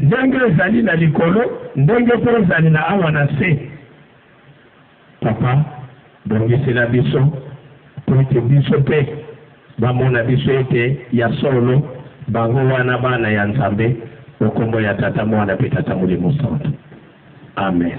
Ndenge ezali na likolo, ndenge mpe ezali na awa na se. Papa, bongisela biso, mpo ete biso mpe bamona biso ete ya solo bango wana bana ya Nzambe, o nkombo ya Tata, Mwana mpe Tata Molimo Santu. Amen.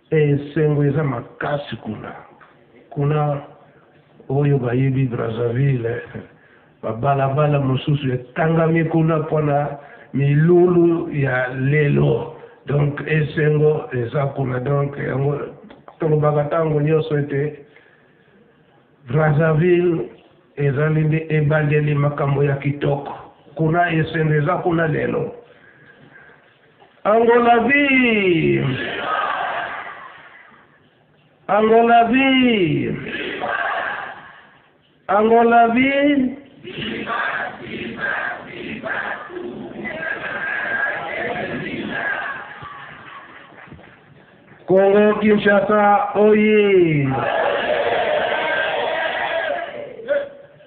Esengo eza makasi kuna. Kuna oyo bayebi Brazzaville ba bala bala mosusu etangami kuna pona milulu ya lelo donc esengo eza kuna donc yango tolobaka tango nioso ete Brazzaville ezali nde ebandeli makambo ya kitoko kuna esengo eza kuna lelo. Angola vive! Angola vive! Angola vive! Congo Kinshasa oye!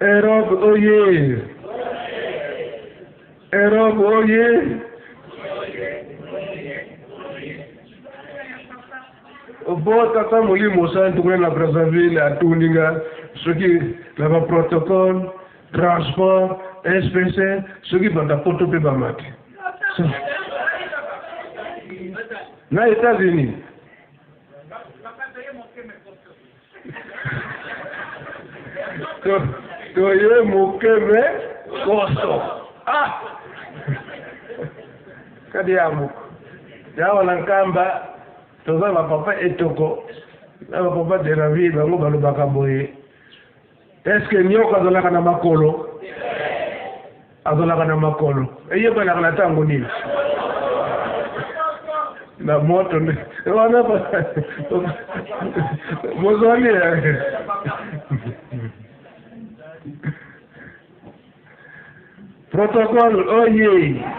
Europe oyee! Europe oyee! Bo tata molimo santu kuna na Brazzaville atuni nga soki na ba protocole transport SPC soki banda poto mpe bamati na Etats-Unis to toye moke me koso ah kadi ya moko yawa na nkamba toza bapapa etoko na bapapa de la vie bango balobaka boye Est-ce que nyoka azalaka na makolo? Azalaka na makolo. Eyebanaka na tango nini? na moto nde wana bozwani protocole oye oh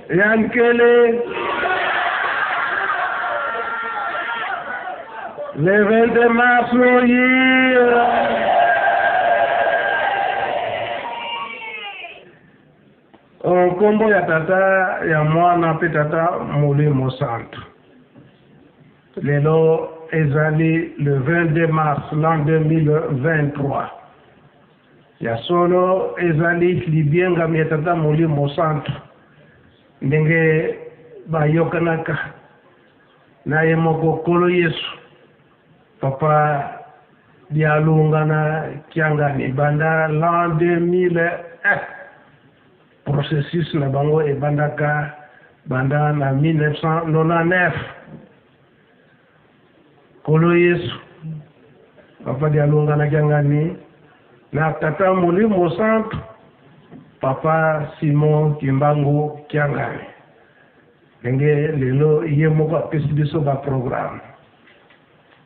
ya nkele le 22 mars oyi nkombo ya tata ya mwana mpe tata molimo santu lelo ezali le 22 mars l'an 2023 Ya solo, ezali libyengami ya Tata Molimo Mosantu, ndenge bayokanaka na Ye moko, Nkolo Yesu, Papa Dialunga na Kiangani, banda l'an 2001. Processus na bango ebandaka banda na 1999. Nkolo Yesu, Papa Dialunga na Kiangani, na Tata Molimo Santu, Papa Simon Kimbangu Kiangani. Ndenge lelo ye moko apesi biso ba programme.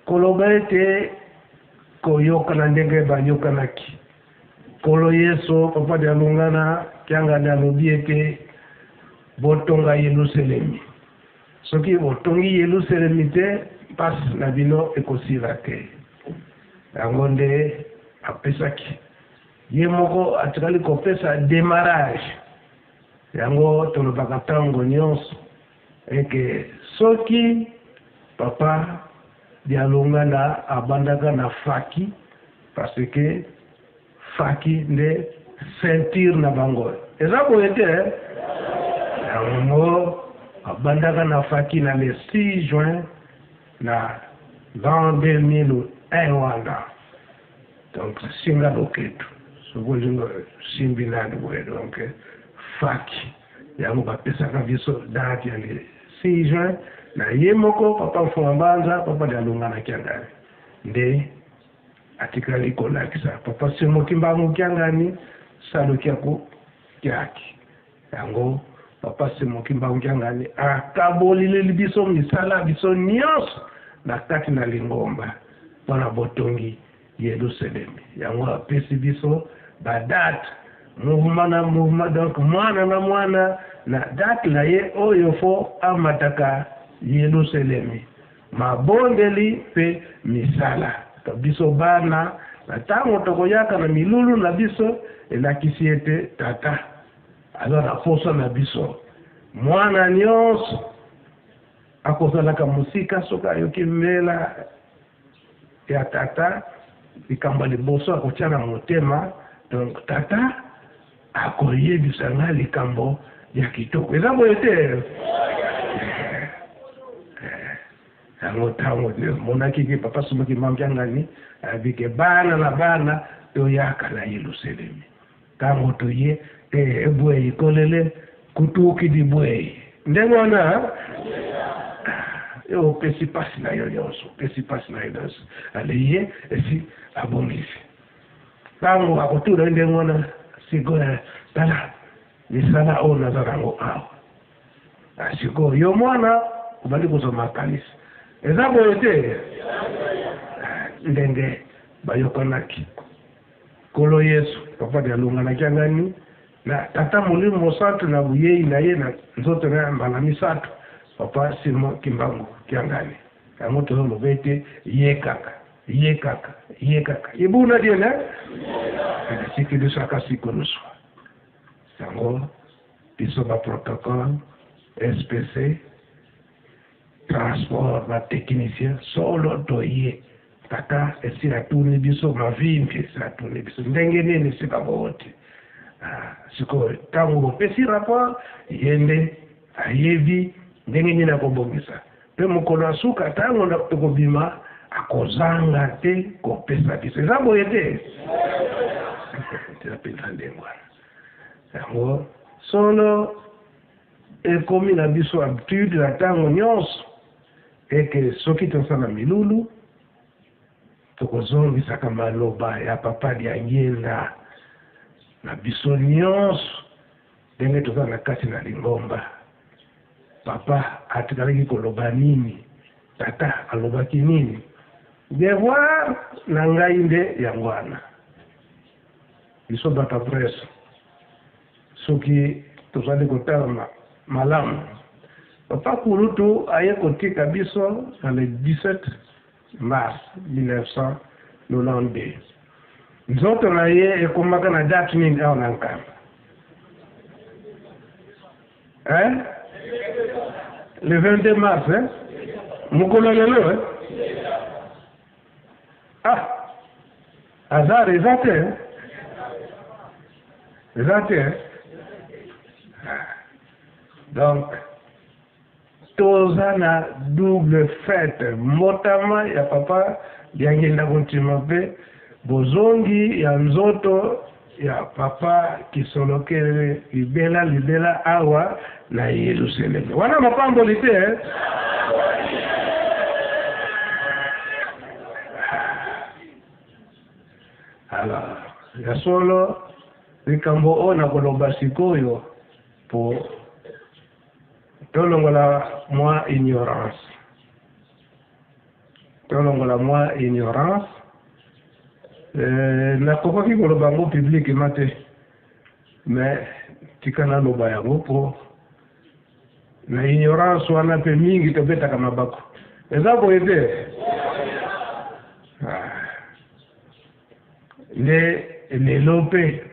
Koloba ete koyokana ndenge bayokanaki. Nkolo Yesu, Papa Dialunga na Kiangani alobi ete botonga Yeluselemi. Soki botongi Yeluselemi te, mpasi na bino ekosila te. Yango nde apesaki. Ye moko atikali kopesa demarrage. Yango tolobaka tango nionso eke soki Papa Dialungana abandaka na Faki, parce que. Fatshi nde ceinture na bango eza boye te yango babandaka na Fatshi na le 6 juin na l'an 2001 wana donc singa loketu soki olingi osimbi nani boye donc Fatshi yango bapesaka biso date ya le 6 juin na ye moko papa mfunga mbanza papa dialunga na kiangani nde Atikali kolakisa Papa Simo Kimbangu Kiangani Salu kia ku kiaki. Yango Papa Simo Kimbangu Kiangani akabolileli biso misala biso nionso na kati na lingomba pona botongi Yeluselemi. Yango apesi biso ba date mouvement na mouvement donc mwana na mwana na date na ye oyo fo amataka Yeluselemi. Mabondeli mpe misala. Biso bana, na ntango tokoyaka na milulu na biso, elakisi ete Tata aza na mposa na biso. Mwana nyonso akozalaka mosika soki ayoki mbela ya Tata, likambo ya liboso akotia na motema, donc Tata. Akoyebisa ngai likambo ya kitoko. Eza boye te? yango ntango monaki ke papa somoki mangiangani abike bana na bana toyaka na yeluselemi ntango toye te ebwei kolele kutuki libwei ndenge wana yo opesi mpasi na yo nyonso opesi mpasi na yo nyonso aleye esi abongisi Ntango akotuna ye ndenge wana, sikoyo tala misala oyo naza nango awa. Ah, sikoyo yo mwana obandi kozwa makanisi, eza boye te? Ah, ndenge bayokanaki Nkolo Yesu, papa de alonganaki angani na tata molimo mosantu na boyei na ye na nzoto na ya mbala misato, papa Simon Kimbangu Kiangani, yango tozoloba ete ye kaka Ye kaka, ye kaka. Ye buna die ne? Kaka siki biso aka siko luswa. Sango, biso ba protocole, SPC, transport, ba technicien, solo toye. Kaka esi atuni biso mavimbi, esi atuni biso ndenge nini sika bowuti. Ah, sikoyo, tango bopesi rapport, ye nde. Ayebi ndenge nini akobongisa, mpe mokolo ya suka ntango ekobima, akozanga te kopesa biso. Eza boye te? Eza mpenza ndenge wana. Yango solo ekomi na biso habitude na ntango nyonso eke soki tosala milulu tokozongisaka maloba ya papa Diangienda na biso nyonso Ndenge toza na kati na lingomba, Papa atikalaki koloba nini? Tata alobaki nini? Devoir na ngai nde yango wana. Biso bato ya presse, soki tozali kotala malamu, Papa Kulutu aye kotika biso na le 17 mars 1992. Nzoto na ye ekomaka na date nini awa na Nkamba? Hein? Le 22 mars, hein? Mokolo lelo, hein? Ah! Hasard eza te, hein? Eza te, hein? Ah. Donc, Toza na double fete, mbotama ya papa Diangienda Kuntima mpe bozongi ya nzoto ya papa Kisolokele libela libela awa na Yeluseleme. Wana mapamboli te? Alors, ya solo likambo oyo nakoloba sikoyo po tolongola mwa ignorance tolongola mwa ignorance euh, nakokoki koloba yango publiquement te mais tika naloba yango mpo na ignorance wana mpe mingi tobetaka mabako eza boye te ah. nde lelo mpe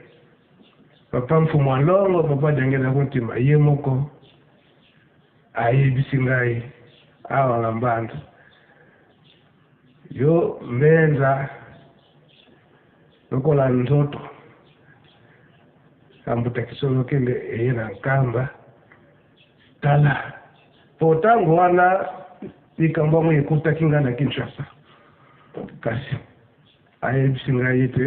Papa Mfumu wa Longo, Papa Diangenda Kuntima ye moko ayebisi ngai awa na Mbanda, yo mbenza lokola nzoto ambuta kisolo kende eye na Nkamba tala po ntango wana likambo yango ekutaki ngai na Kinshasa kasi ayebisi ngai ete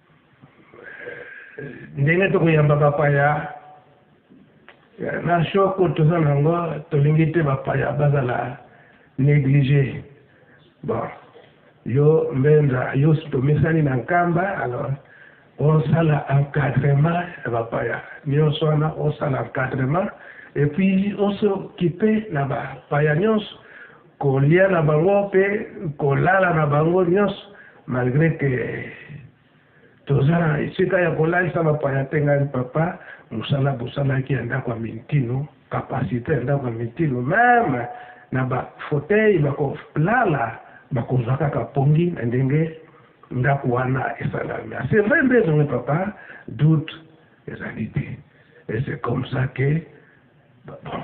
ndenge tokoyamba bapaya na choc oyo toza na yango tolingi te bapaya bazala néglige bon yo mbenza yo tomesani na nkamba alors osala encadrement ya bapaya nyonso wana osala encadrement epuis osokipe na bapaya nyonso Kolia na bango mpe kolala na bango nyonso malgre que toza na esika ya kolalisa bapaya te ngai papa mosala bosalaki ya ndako ya mintino kapasite ya ndako ya mintino meme na bafotei bakolala bakozwa kaka pongi na ndenge ndako wana esalami c'est vrai nde ezonge papa doute ezali te et c'est comme ça que bon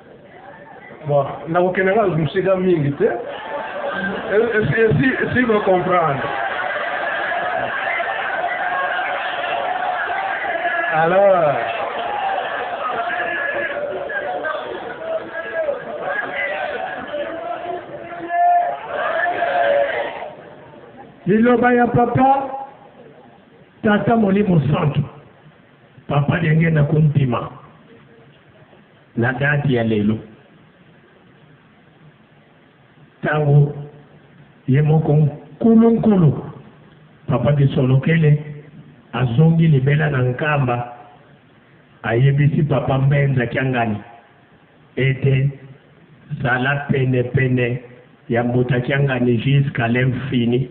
Bon, nakokende nga mosika mingi te esi bocomprendre alors liloba ya papa tata molimo santu papa denge na kondima Na date ya lelo, tango ye moko Nkulu Nkulu Papa Kisolokele azongi libela na Nkamba, ayebisi Papa Mbenza Kiangani ete, Zala pene pene ya Mbuta Kiangani jusqu'à l'infini.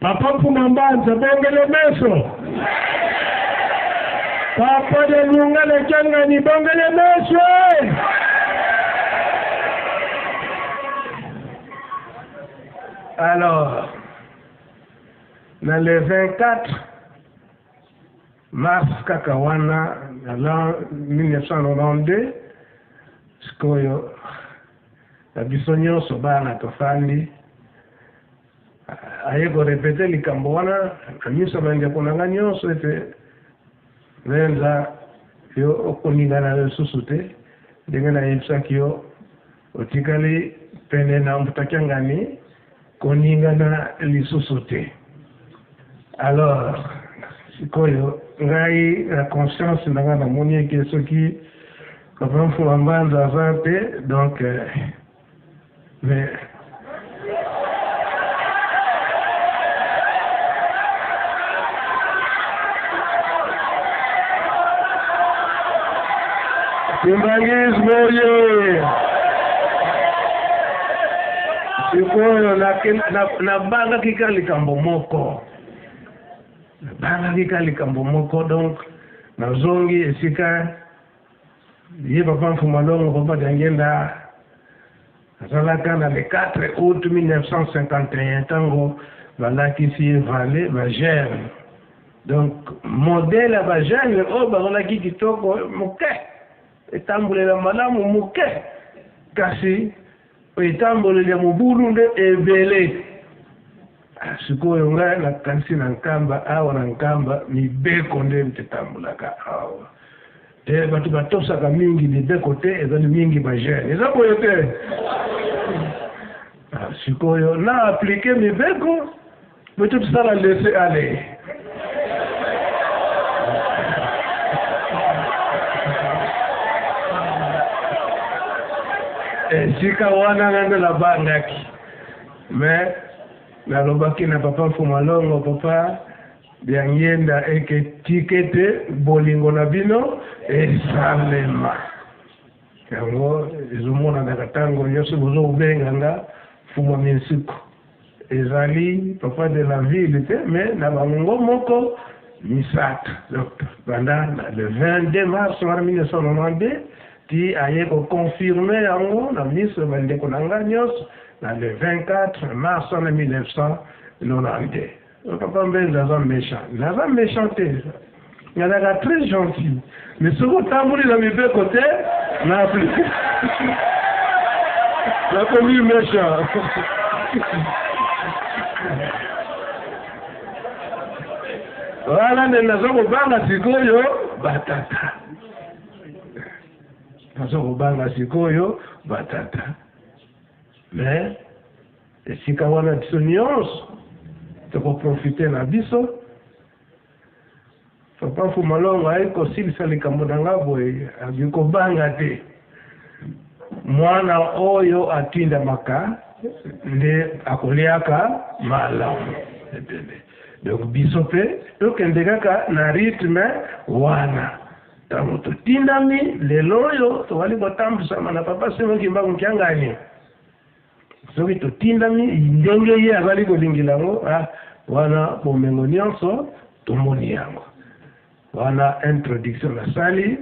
Papa Puma Mbanza, bongele meso. Papa de Lunga le Kiangani, bongele meso. Alors, na le 24 mars kaka wana na l'an 1992 sikoyo na biso nyonso bana tofandi Aye ko repeter likambo wana na miso ya bandeko na nga nionso ete, Venza, yo okoningana lisusu te, ndenge nayebisaki yo, otikali pene na Mbuta Kiangani, koningana lisusu te. Alors, sikoyo ngai na conscience na nga namoni ete soki Papa Mfumu Mbanza aza te, donc, Mais kimbangisme oye sikoyo nabangaki ka likambo moko nabangaki ka likambo moko donc nazongi esika Ye papa Mfuma Longo, papa Diangienda, azalaka na le 4 aout 1951 tango balakisi ye vale ba germe donc modele ya ba germe oyo bazalaki kitoko moke etambolela malamu moke kasi Oyo etamboleli ya mobulu nde ebele. Ah, sikoyo ngai nakanisi na Nkamba, awa na Nkamba, mibeko nde mitambolaka awa. Te, bato batosaka mingi mibeko te, ezali mingi bajene. Eza boye te? Ah, sikoyo na aplike mibeko Mais tout ça, la laisser aller. esika eh, wana nga nde nabangaki mais nalobaki na papa fumalongo papa biangienda eke tike te bolingo na bino esalema yango ezomonanaka ntango nyonso bozokobenga nga fuma minsuku Ezali papa de la ville te mais na bango moko misatu donc banda na le 22 mars wana 1992 ti aye ko confirmer yango na miso ya bandeko na nga nyonso na le 24 mars wana 1992. Papa Mbenza aza mechant. Naza mechant te. Nazalaka très gentil. Mais soki otamboli na mibeko te, na applique. Nakomi mechant. Wana nde naza kobanga sikoyo batata. Naza kobanga sikoyo batata. Mais Esika wana biso nionso toko profiter na biso. Papa Fumalongo aye kosilisa likambo na nga boye, azwi kobanga te. Mwana oyo atindamaka nde akoliaka malamu ebele. Donc biso pe tokende kaka na rythme wana. Tango totindami lelo oyo tozali kotambwisama na Papa Simon Kimbangu Kiangani. Soki totindami ndenge Ye azali kolingela yango, ah, wana bomengo nyonso tomoni yango. Wana introduction nasali,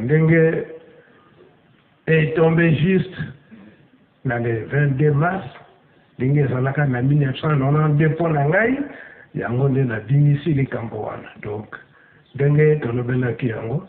ndenge etombe juste na le 22 mars, ndenge ezalaka na 1992 mpo na ngai, yango nde nabimisi likambo wana. Donc, ndenge tolobelaki yango,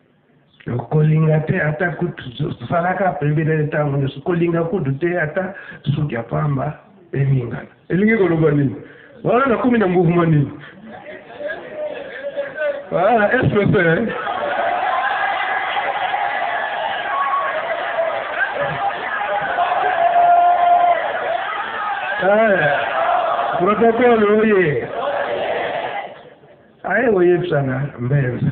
kolinga te ata kutu salaka pembelele ntango nyonso kolinga kutu te ata suki ya pamba eningana elingi koloba nini wana nakomi na mouvement nini wana spc protokole oye aye koyebisana mbenza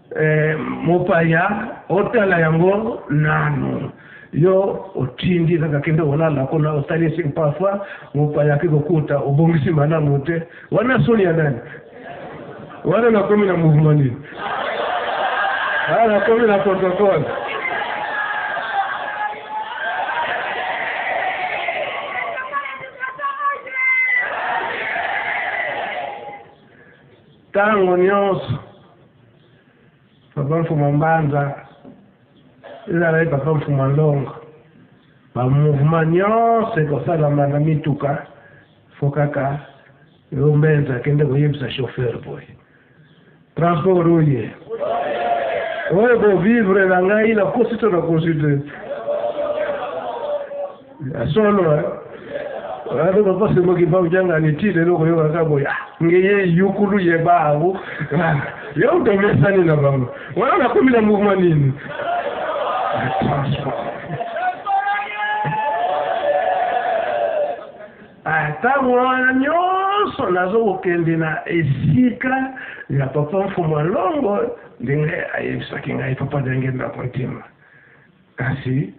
Eh, mopaya otala yango nanu yo otindi kaka kende olala kuna osalisi parfois mopaya ake kokuta obongisi malamu te wana soni ya nani wana nakomi na mouvement nini aa nakomi na protocole Tango nionso papa Mfuma Mbanza ezala ye papa Mfuma Longo ba mouvement nionso ekosalama na mituka fo kaka yo Mbenza akende koyebisa chauffeur boye transport oye oyo bovivre na ngai nakosi to nakosi te Ya solo wana bapasi moki baujangani ti lelo koyoka kaka boye ah, ngeye yukulu ye bango ah, yo utomesani na bango wana nakomi na mouvement nini ntango ah, wana nyonso nazokokende na esika ya papa mfumu alongo ndenge ayebisaki ngai papa ndenge ndako ntima kasi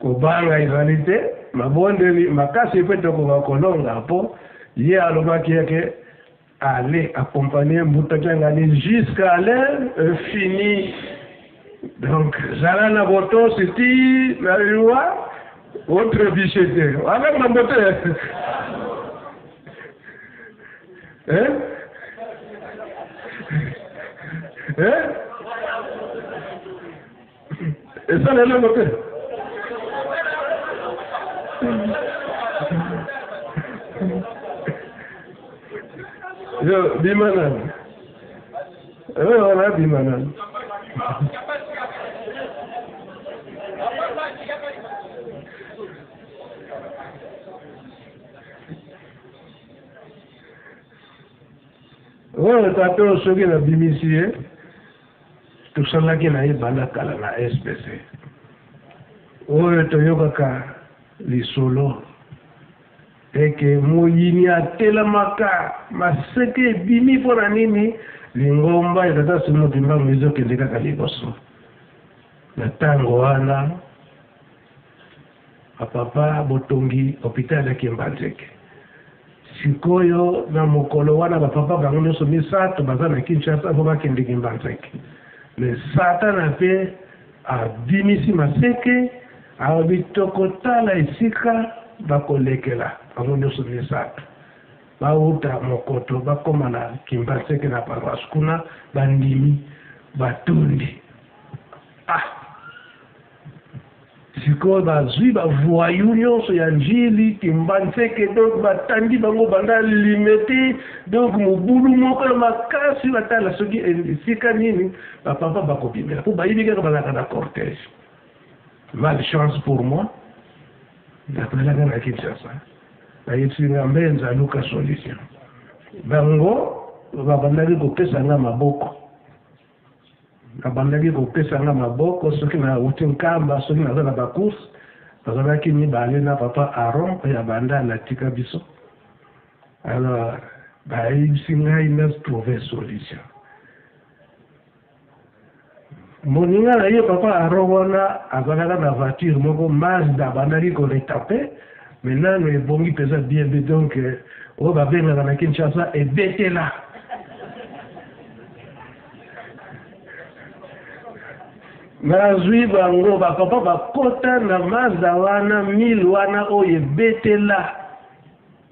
Kobanga ezali te, mabondeli makasi mpe tokoka kolonga mpo ye alobaki ete aller accompagner Mbuta Kiangani jusqu'à l'infini. Donc, zala na botosi ti na liwa, otrebiche te. Avec ma beauté. Hein? Hein? esala eloko te yo bima nani oyo wana abima nani oyo tata oyo soki nabimisi ye Tosalaki na ye banda kala na SBC oyo toyokaka lisolo eke moyini atelamaka maseke ebimi mpo na nini lingomba ya tata Simon Kimbangu ezokende kaka liboso na ntango wana. Ba papa botongi hopital ya kimbanzeke sikoyo na mokolo wana ba papa bango nionso misato baza na kinshasa po bakende kimbanzeke me satana pe abimisi maseke alobi tokotala esika bakolekela bango nionso misato bawuta mokoto bakoma na kimbanzeke na paroisse kuna bandimi batondi ah Sikoyo bazui ba voyous nionso ya Ndjili, Kimbanseke donc batandi bango banda Limete donc mobulu moko ya makasi batala soki esika nini ba papa bakobimela po bayebi kaka bazalaka na cortège. Malchance pour moi nazalaka na Kinshasa bayebisi nga Mbenza luka solution bango babandaki kopesa nga maboko Abandaki kopesa nga maboko soki na wuti Nkamba, soki naza na ba course. Tozalaki mibale na papa Aaron oyo ya bandal atika biso. Alors bayebisi ngai na trouve solution. Moninga na ye papa Aaron wana azalaka na voiture moko Mazda abandaki ko retape mais nanu ebongi peza bien donc oyo babengaka na Kinshasa ebetela. nazwi bango bapapa bakota na maza wana mile wana oyo ebetela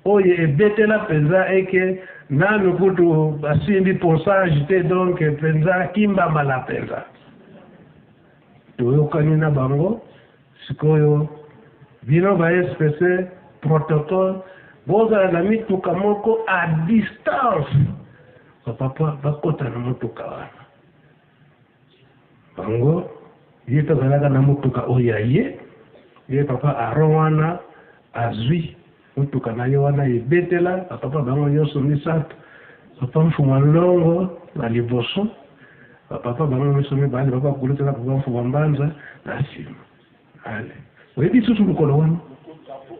oyo ebetela mpenza eke nanu kutu basimbi posage te donk mpenza kimba mala mpenza toyokani na bango Sikoyo bino ba SPC protocole bozala na mituka moko a distance ba papa bakota na motuka wana bango ye tozalaka na motuka oyo ya ye ye papa aron wana azwi Mutuka na ye wana ebetela ba papa bango nionso misatu, papa Mfumua Nlongo na liboso, ba papa bango nionso mibale, papa Kuluta na papa Mfumua Mbanza na sima. Ale. Oyebi lisusu mokolo wana?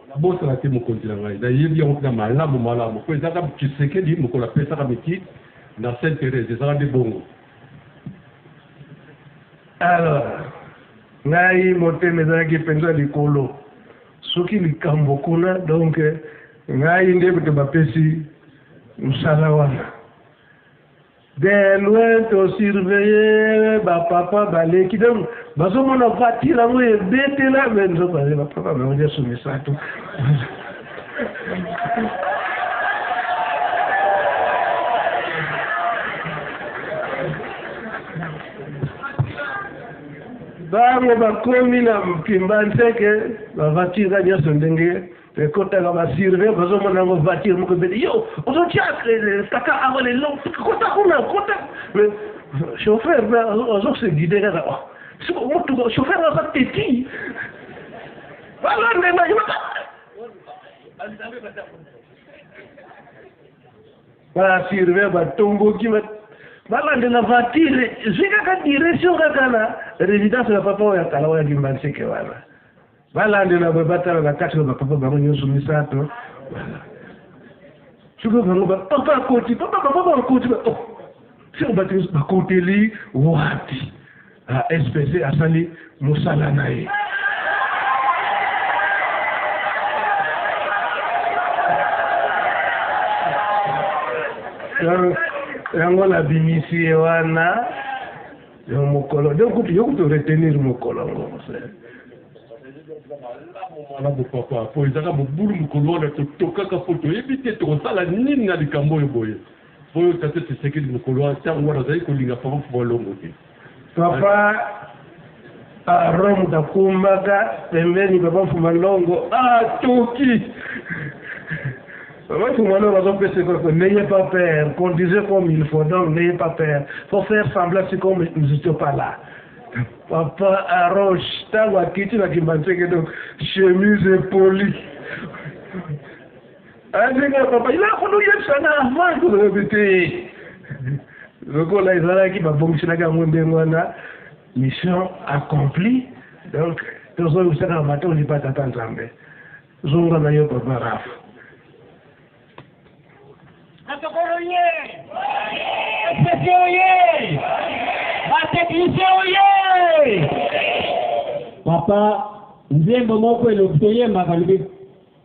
Nabosana te mokonzi na ngai. Nayebi yango mpenza malamu malamu mpo ezalaka Tshisekedi mokolo apesaka miti na Sainte Therese. Ezalaka nde bongo. Alors, ngai motema ezalaki mpenza likolo. Soki likambo kuna donc ngai nde moto bapesi mosala wana. De loin to surveiller ba papa baleki donc bazomona voiture yango ebetela me nzoka aze ba papa bango nyoso misato Bango bakomi na kimbanze ke ba voiture na nyonso ndenge ekotaka ba surveillant bazomona yango voiture moko ebele yo ozotya kaka awa lelo kota kuna kota chauffeur azose guide kaka oh, motuka chauffeur aza teti balondemaki ba surveillant batomboki balandela voiture ezwi kaka direction kaka na résidence na papa oyo ya kala oyo ya kimbanseke wana balandela boye batala na kati na bapapa bango nyonso misato sikoyo bango papa akoti papa papa bakoti oh, siko bato nyonso bakoteli wapi Ah, SPC asali musala na ye. yango nabimisi ye wana yo mokolo yo kutu retenir mokolo yango malamu papa mpo ezaka mobulu mokolo wana totokaka mpo toyebi te tokosala nini na likambo oyo boye mpo oyo tata tisekeli mokolo wana ntango wana azali kolinga papa mpo balongo te Papa Arom Kakumbaka pembeni papa Mfuma Longo atuki Papa Mfuma Longo azopesa ekoko n'ayez pas peur conduisez comme il faut donc n'ayez pas peur faut faire semblant si comme nous étions pas là papa Aroche ntango akiti na Kimbanseke donc chemise polie Andenge ya papa ila kono yebisa na amani oyebi te lokola ezalaki babongiselaki yango ndenge wana mission accompli donc tozoyebisaka na bato olipa tata nzambe zonga na yo papa rafa Katokoro ye! Espesi oye! Bateknisien oye! Papa, nzembo moko elobi toyembaka lobi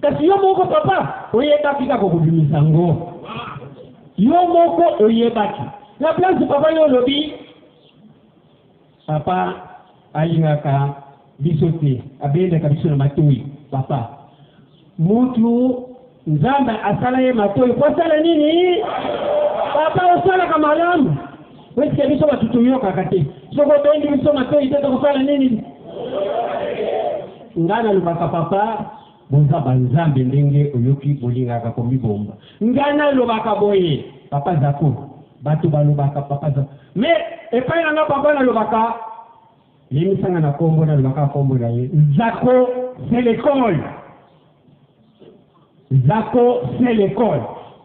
kasi yo moko papa oyebaki kaka kobimisa yango yo moko oyebaki na place papa yo olobi papa alingaka biso te abendaka biso na matoi papa mutu nzambe asala ye matoi po asala nini papa osalaka malamu Puisque biso batu toyokaka te, soki obendi biso matoyi te tokosala nini? Nga nalobaka papa boza ba nzambe ndenge oyoki bolingaka komibomba. Nga nalobaka boye papa Zako batu balobaka papa Zako mais epai na nga papa nalobaka yemisa nga na kombo nalobaka kombo na ye Zako c'est l'école. Zako c'est l'école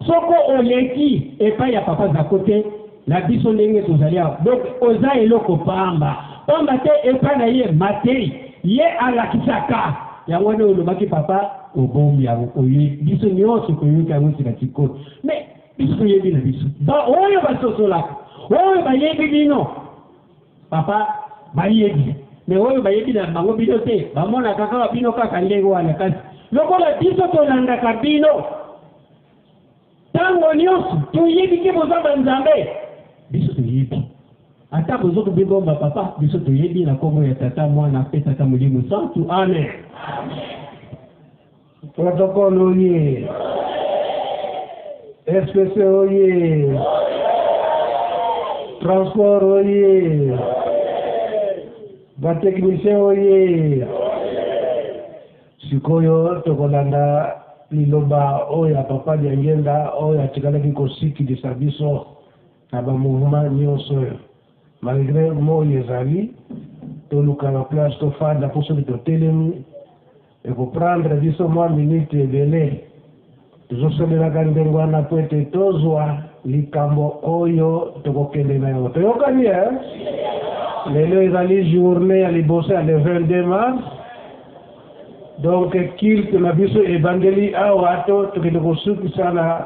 soko oleki epai ya papa zako te na biso ndenge tozali awa donc oza eloko pamba pamba te epai na ye matei ye alakisaka yango wana olobaki papa obomi yango oye biso nyonso toyoka yango nsika sikoyo me biso toyebi na biso baoyo basosolaka oyo bayebi bino Papa bayebi me oyo bayebi na bango bino te bamonaka kaka bino kaka ndenge wana kasi lokola biso tolandaka bino ntango nyonso toyebi te boza banzambe biso toyebi ata bozo kobibomba papa biso toyebi na nkombo ya tata mwana mpe tata molimo santu amen, amen. Protocole oye! FCC oye! Transport oye! Ba techniciens oye! Sikoyo tokolanda liloba oyo ya Papa Diangienda oyo atikalaki kosikilisa biso na ba mouvement nyonso oyo. Malgre moi ezali, toluka ba place tofanda mpo soki totelemi Eko prendre biso mwa minutes ebele tozo solelaka ndenge wana po ete tozwa likambo oyo toko kende na yango. Toyokani eh? Lelo ezali journee ya liboso ya le 22 mars. Donc culte na biso ebandeli awa to tokende kosukisa na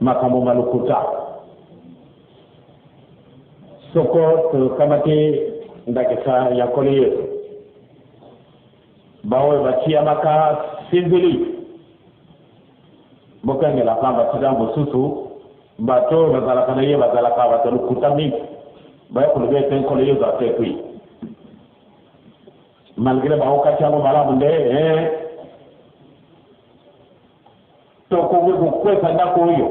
makambo ma lokuta soko tokamati ndakisa ya nkolo yesu baoyo batiyamaka sinzili bokengela pamba tika mosusu bato oyo bazalaka na ye bazalaka bato lokuta mingi baya koloba ete nkolo yesu asekwi Malgre ba okati yango malamu nde eh. Tokoki kokwesa ndako oyo,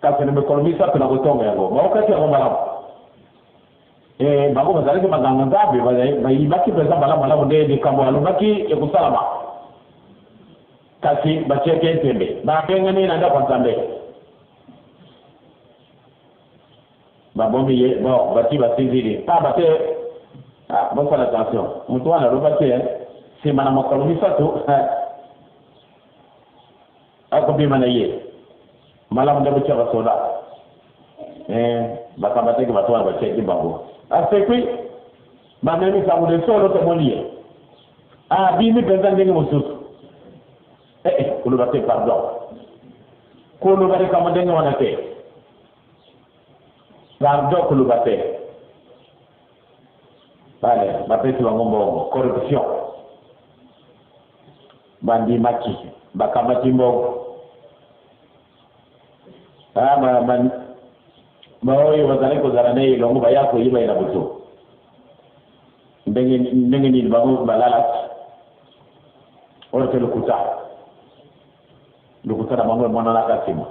kasi na mikolo misato na kotonga yango. Ba okati yango malamu eh. Bango bazalaki banganga Nzambe, bayibaki mpenza malamu malamu nde likambo alobaki ekosalama, kasi batiaki ye ntembe. Babengani na ndako ya Nzambe. Ba bomi ye bo bati ba civili pamba te ah bosala attention mutu wana aloba te sima na mokolo misatu akobima na ye malamu nde botia ba soda eh bakamba teke bato wana batiaki bango asekwi bamemi sango de solo tomoni ye abimi mpenza ndenge mosusu eh, eh koloba te pardon koloba likambo ndenge wana te pardon koloba te bale bapesi bango mbongo corruption bandimaki bakamati mbongo ah, baoyo bazali kozala na elongo baya koyeba ye na butu ndenge nini bango balalaki orke lokuta Lokuta na bango emonanaka nsima.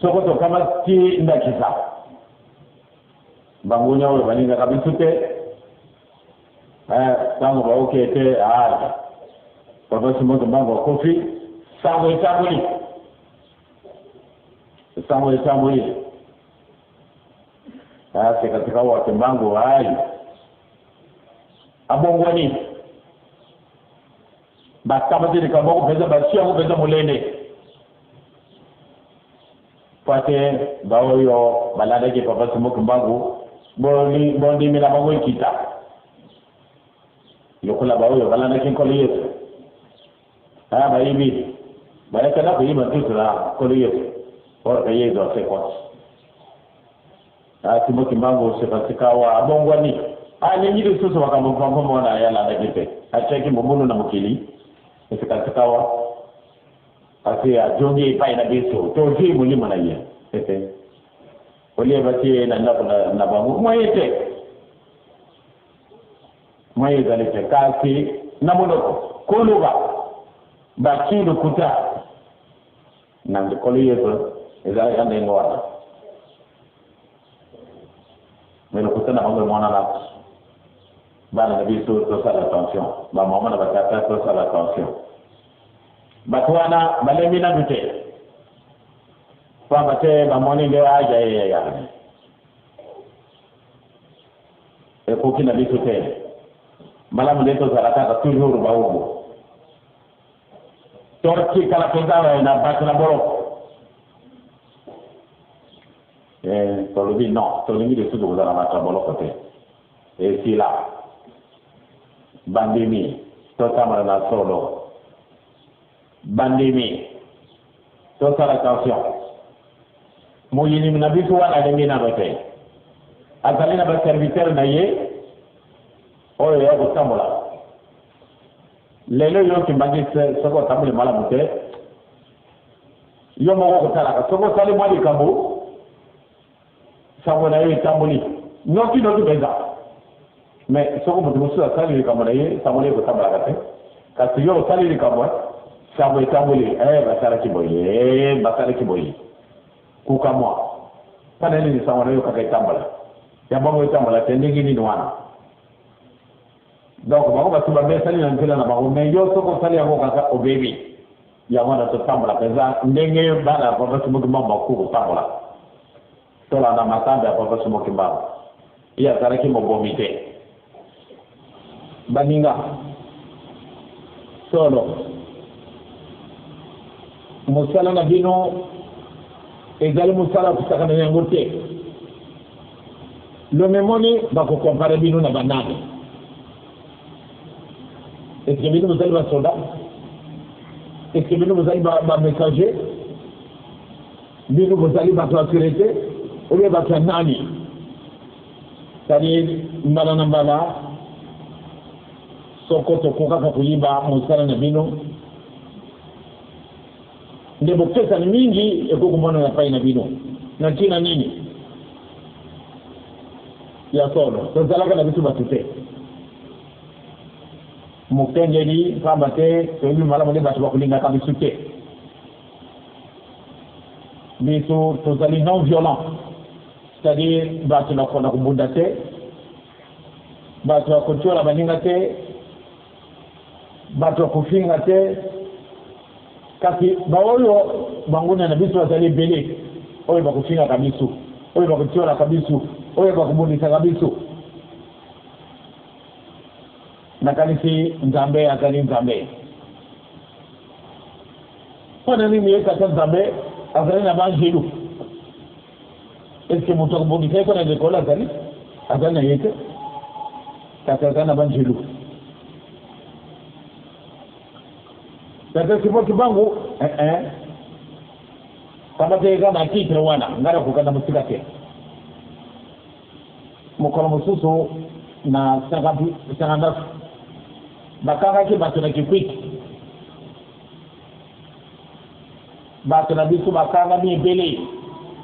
Soko tokamati ndakisa, bangunia oyo balingaka biso te, ntango eh, baoki ete aa papa simoto mbango akofi, sango etamboli, sango etamboli asekaseka wate mbango ayi abongwani bakamati likambo yango mpenza baswi yango mpenza molende mpo ete baoyo balandaki papa simoki mbangu bondimela bango ekita lokola baoyo balandaki nkolo yesu aya bayibi bayakana koyiba ntutu na nkolo yesu orke yesu asekwa Ah Timo Kimbangu sika sikawa abongwani, alingi lisusu makambo mpongo mwana na ye alandaki te. Atyaki mobulu na mokili, mpe sika sikawa asi azongi epai na biso, tozwi molimo na ye. Olie batie ye na ndako na bango, mwaye te, mwaye ezali te, kasi na monoko koloba baki lokuta. Na ndekoli yesu eza ya ndenge wana mais lokuta na bango emonana bana na biso tosala attention bamama na batata tosala attention bato wana balembi nanu te pamba te bamoni nde aja eyeyani ekoki na biso te malamu nde tozala kaka toujours baubu totikala mpenza na bato na boloko eh, tolobi non tolingi lisusu kozala bato ya boloko te esila bandimi totambola na solo bandimi tosala tension moyinimi na biso wana alingi nano te azali na baservitere na ye oyo ya kotambola lelo yo okimbaki soki otamboli malamu te yo moko kotalaka soki osali mwa likambo sango na yo etamboli noki noki mpenza me soki moto mosusu asali likambo na ye sango na ye kotambolaka te kasi yo osali likambo sango etamboli eh, basalaki boye eh, basalaki boye kukamwa mpona nini sango na yo kaka etambola ya bongo etambola te ndenge nini wana Donc bango batu ba mesani na nzela na bango mais yo soki osali yango kaka obebi yango wana totambola mpenza ndenge bana ya papa somoki mbango bakoki kotambola tolanda matambe ya papa somoki mbango ye azalaki mobomi te baninga solo mosala na bino ezali mosala ya kosakana yango te Lomemoni bako compare bino na ba nani? Est ce que bino bozali ba soda? Est ce que bino bozali ba, ba messager? Bino bozali bato ya securite oyo bato ya nani? C'est-à-dire mbala na mbala soko tokokaka koyiba mosala na bino Nde bokesani mingi ekoki komonana epai na bino. Na ntina nini? Ya solo, tozalaka na biso bato te mokengeli, mpamba te toyebi malamu nde bato bakolingaka biso te. Biso tozali non violent, c'est-à-dire bato na kobunda te, bato ya kotyola baninga te bato ya kofinga te kasi baoyo banguna na biso bazali ebele oyo bakofingaka biso oyo bakotiolaka biso oyo bakobundisaka biso nakanisi nzambe azali nzambe mpo na nini ye tata nzambe azali na baanjelu eske moto akobongisa ye mpo na lekolo azali azali na ye te kasi azali na banjelu kasi simba kibangu eh, eh. tabata eza na titre wana ngai nakokanda mosika te mokolo mosusu na 59 bakangaki bato na kikwiti Bato na biso bakangami ebele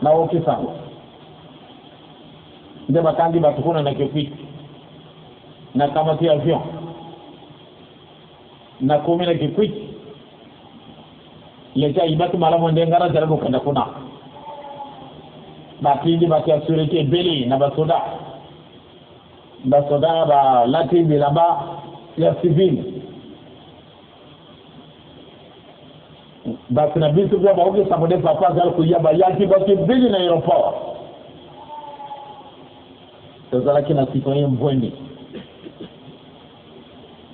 na Haut-Kisangu, nde bakangi bato kuna na Kikwit. Nakamati avion, nakomi na Kikwit, leta ayibaki malamu nde ngai nazali kokenda kuna. Batindi bato ya surete ebele na basoda, basoda balati bilamba ya civile bato na biso mpe bakoki sabode papa azali koya bayaki bato ebele na aéroport tozalaki na citoyen mbweni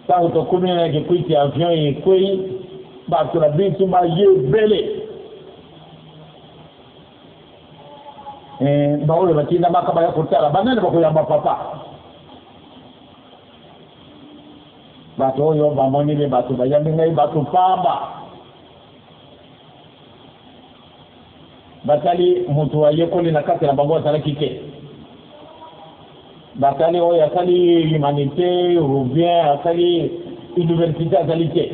ntango tokomi na kikwiti avion ekwei bato na biso baye ebele eh, baoyo batindamaka baya kotala banani bakoyamba papa Bato oyo bamoni be bato bayambi ngai bato pamba, batali moto ayekoli na kati na bango azalaki te, batali oyo asali humanite ou bien asali universite azali te.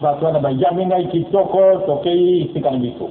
Bato wana bayambi ngai kitoko, tokei esika na biso.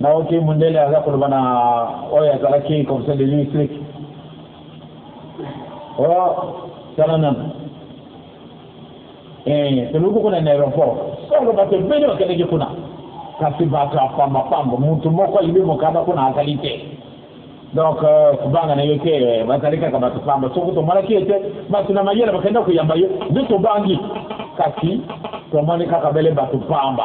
Naoki mundele aza koloba na oyo azalaki conseil de district o oh, tala nanu eh, toluki kuna na aéroport solo bato ebele bakendeki kuna kasi bato ya pambapamba motu moko ayibi mokanda kuna azali te donc euh, kobanga na yo te eh, bazali kaka bato pamba soki tomonaki ye te bato na mayele bakenda koyamba ye nde tobangi kasi tomoni kaka bele bato pamba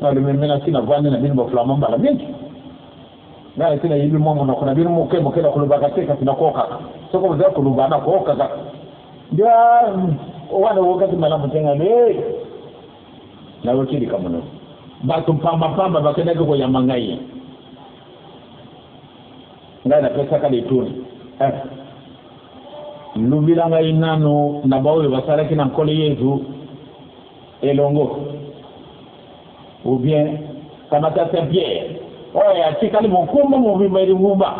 Salome me nasi na vandi na bino ba flamand mbala mingi ngai nasi na yebi mwa monoko na bino moke moke na kolobaka te kasi na kokaka soko bozali koloba na kokaka ndia wana okokaki malamu te ngai ne na yoki likambo na bato mpamba mpamba bakendaki koyamba ngai ngai napesaka lituni eh. lubila ngai nano na baoyo basalaki na nkolo yezu elongo ou bien kamata saint pierre oyo atikali mokumba mobimba ya lingumba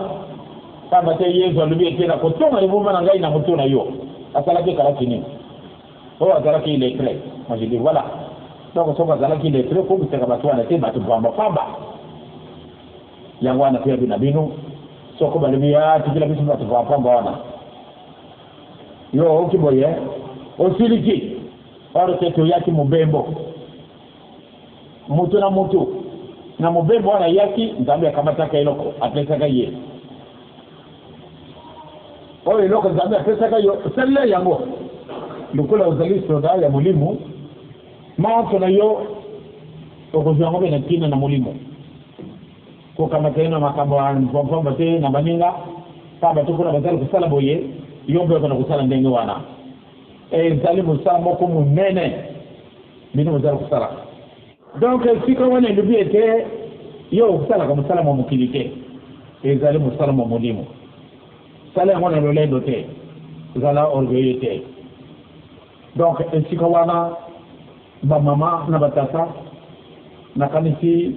pamba te yezu alobi ete na kotonga lingumba na ngai na motu na yo asalaki ekalaki nini oyo azalaki iletre moi je dis voilà donc soki azalaki iletre kobimisaka bato wana te bato pamba pamba yango wana mpe yabi na bino soko balobi ya ah, tikila biso bato pamba pamba wana yo oyoki boye osiliki Or que toyaki mobembo. Mutu na mutu na mobembo wana ayaki, Nzambe akamataka eloko apesaka ye. Oyo eloko Nzambe apesaka yo, salela yango. Lokola ozali soda ya molimo, manso na yo okozwa yango mpe na ntina na molimo. Kokamata ye na makambo ya mpompo te na baninga, mpamba te kuna bazali kosala boye, yo mpe okona kosala ndenge wana. ezali mosala moko monene bino bozali kosala donc esika wana elobi ete yo okosalaka mosala mwa mokili te ezali mosala mwa molimo sala yango na lolendo te zala orgueille te donc esika wana bamama na batata nakanisi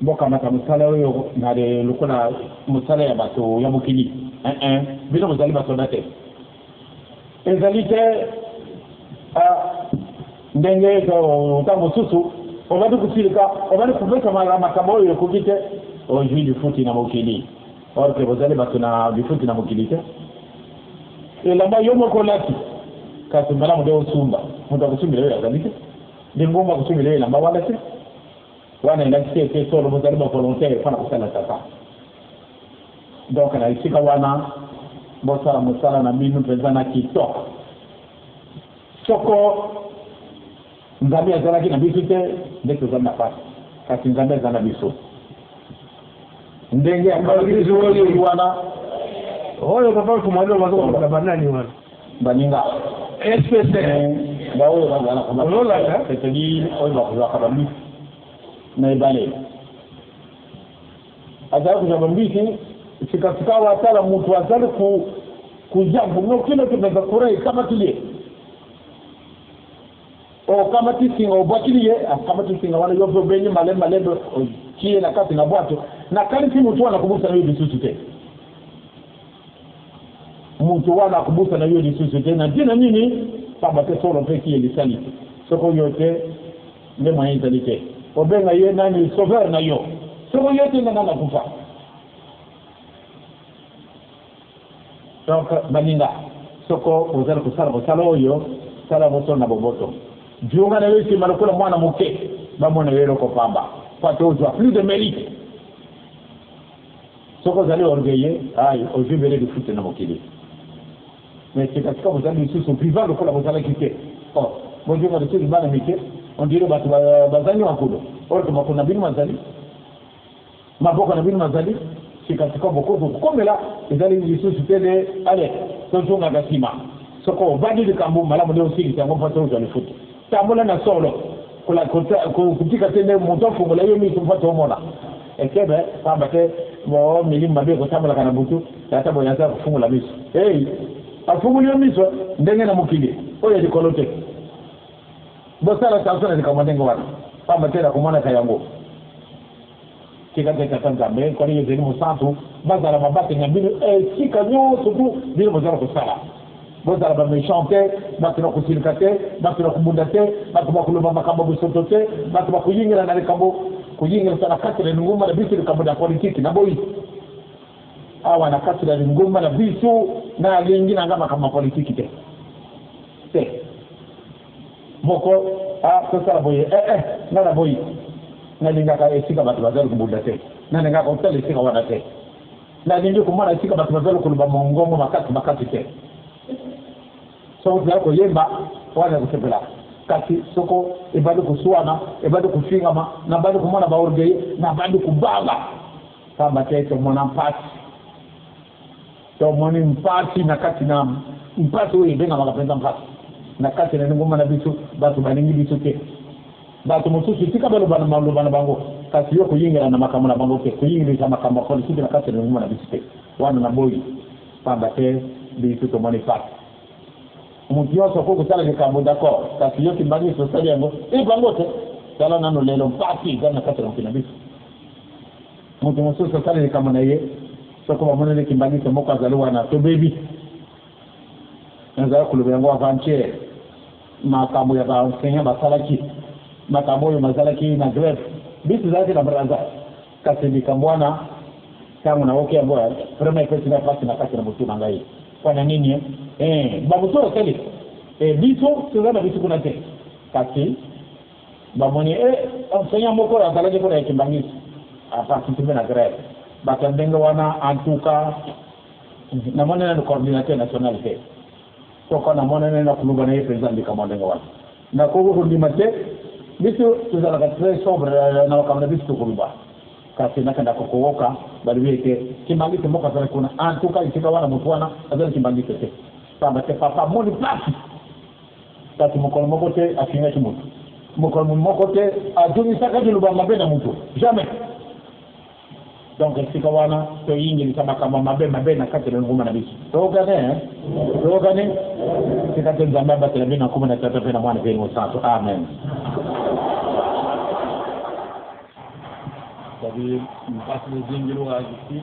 Bokamata mosala oyo na lokola mosala ya bato ya mokili eeh bino bozali ba soda te ezali te ah ndenge to ntango mosusu obandi kosilika obandi kopesa mala makambo oyo ekoki te ozwi lifuti na mokili or ke bozali bato na lifuti na mokili te elamba yo moko olati kasi malamu nde osumba moto akosumbela oyo azali te ndenge omba kosumbela elamba wana te Wana elakisi ete solo bozali ba volontaires mpo na kosalela Tata. Donc na esika wana, bosala mosala na bino mpenza na kitoko. Soko Nzambe azalaki na biso te, nde tozali na pasi, kasi Nzambe azali na biso. Ndenge ya wana oyo papa Fumalilo bazo koloba banani wana Baninga. Espc. Baoyo bazalaka na kololaka. C'est-à-dire oyo bakozalaka bambisi na ebale. Azali kozwa bambisi sikasikawa atala moto azali kojambu nokinoki mpenza kura ekamati ye. Okamati singa obwakili ye, akamati singa wana, yo mpe obengi malembe malembe otii ye na kati na bwato. Nakanisi moto wana akobosana yo lisusu te. Moto wana akobosana yo lisusu te. Na ntina nini? Pamba te Polo opesi ye lisalisi. Soki oyo te, nde moyen ezali te. Obenga ye nani? Sauveur na yo. Soki oyo te, nde ngai nakufa. Donc baninga, soko bozali kosala mosala oyo, sala yango na boboto. Djunga na yo nsima lokola mwana moke, bamona yo eloko pamba, mpo ata ozwa plus de merite. Soko ozali orgueilleux, ay, ozwi mbele lifuti na mokili. Mais sika sika bozali lisusu vivant lokola bozalaki te. Oh, bozonga lisusu bana mike, on dirait bato bazangi makolo, or que makolo na bino mazali Maboko na bino mazali sikasikoyo bokoki kokomela. Ezali lisusu te nde, ale, tozongaka nsima. Soko obandi likambo, malamu nde osilisa yango mpo te ozwa lifuti. Tambola na solo. Kola, kota, ko, kotika te nde moto afungola yo miso mpo te omona ekebe, mpamba te bo milimo mabe ekotambolaka na butu, tata boye azali kofungola miso. Ee, afungoli yo miso, ndenge na mokili oyo ya likolo te. Bosala attention na likambo ya ndenge wana, mpamba te nakomonaka yango. Tika te Tata Nzambe, nkolo yo ozali mosantu, bazala babateli na bino esika nyonso tu bino bozali kosala. Bozala ba mechant te, bato na kosilika te, bato na kobunda te, bato ba koloba makambo ya bosoto te, bato ba koyingela na likambo, koyingelisa na kati na lingomba na biso likambo lya politiki. Naboyi awa na kati na lingomba na biso, nalingi na ngai makambo ma politiki te. Te. Moko a kosala boye eh eh nga na boyi na lingaka esika batu bazali kobunda te na lingaka kotala esika wana te na lingi komona esika batu bazali koloba mongongo makasi makasi te soko tozali koyemba wana ya kosepela kasi soko ebandi kosuana ebandi kofingama na bandi komona baorgeye na bandi kobanga pamba te tomona mpasi Tomoni mpasi na kati na mpasi oyo ebengamaka mpenza mpasi na kati na lingomba na biso. Bato balingi biso te. Bato mosusu, tika baloba na maloba na bango, kasi yo koyingela na makambo na bango te, koyingelisa makambo ya politiki na kati na lingomba na biso te. Wana naboyi, mpamba te biso tomoni mpasi. Moto nyonso akoki kosala likambo, d'accord, kasi yo kimbanguiste osali yango, ebango te. Tala nanu lelo mpasi ezali na kati na mokili na biso. Moto mosusu asali likambo na ye, soko bamoni nde kimbanguiste moko azali wana, tobebi. Nazali koloba yango avant-hier, makambo ya ba enseignants basalaki, makambo oyo mazalaki na grève, biso tozalaki na Brazza, kasi likambo wana ntango nayoki yango vraiment epesi ngai mpasi na kati na motu na ngai. Mpo na nini? Eh, bamosusu basali eh, biso toza na biso kuna te, kasi Bamoni eh enseignant moko oyo azalaki kuna ya Kimbanguiste a participer na grève. Bato ya ndenge wana en tout cas namoni nanu coordinateur national te. Pourquoi namona nanu akuluba na ye president likambo ya ndenge wana. Nakoki kondima te biso tozalaka très sobre na makambo na biso tokoloba kasi nakenda kokowoka balobi ete Kimbanguiste moko azalaki kuna en tout cas esika wana moto wana azali Kimbanguiste te pamba te papa amoni pasi Kasi mokolo moko te afingaki moto. Mokolo moko te azumisaka liloba mabe na moto. Jamais. Donc esika wana toyingelisa makambo mabe mabe na kati na lingomba na biso. Tokane, hein? Tokane. Tika te Nzambe abatela bino na kombo na Tata pe na Mwana pe Mosantu. Amen. David, mpasi ezingeli oyo aziki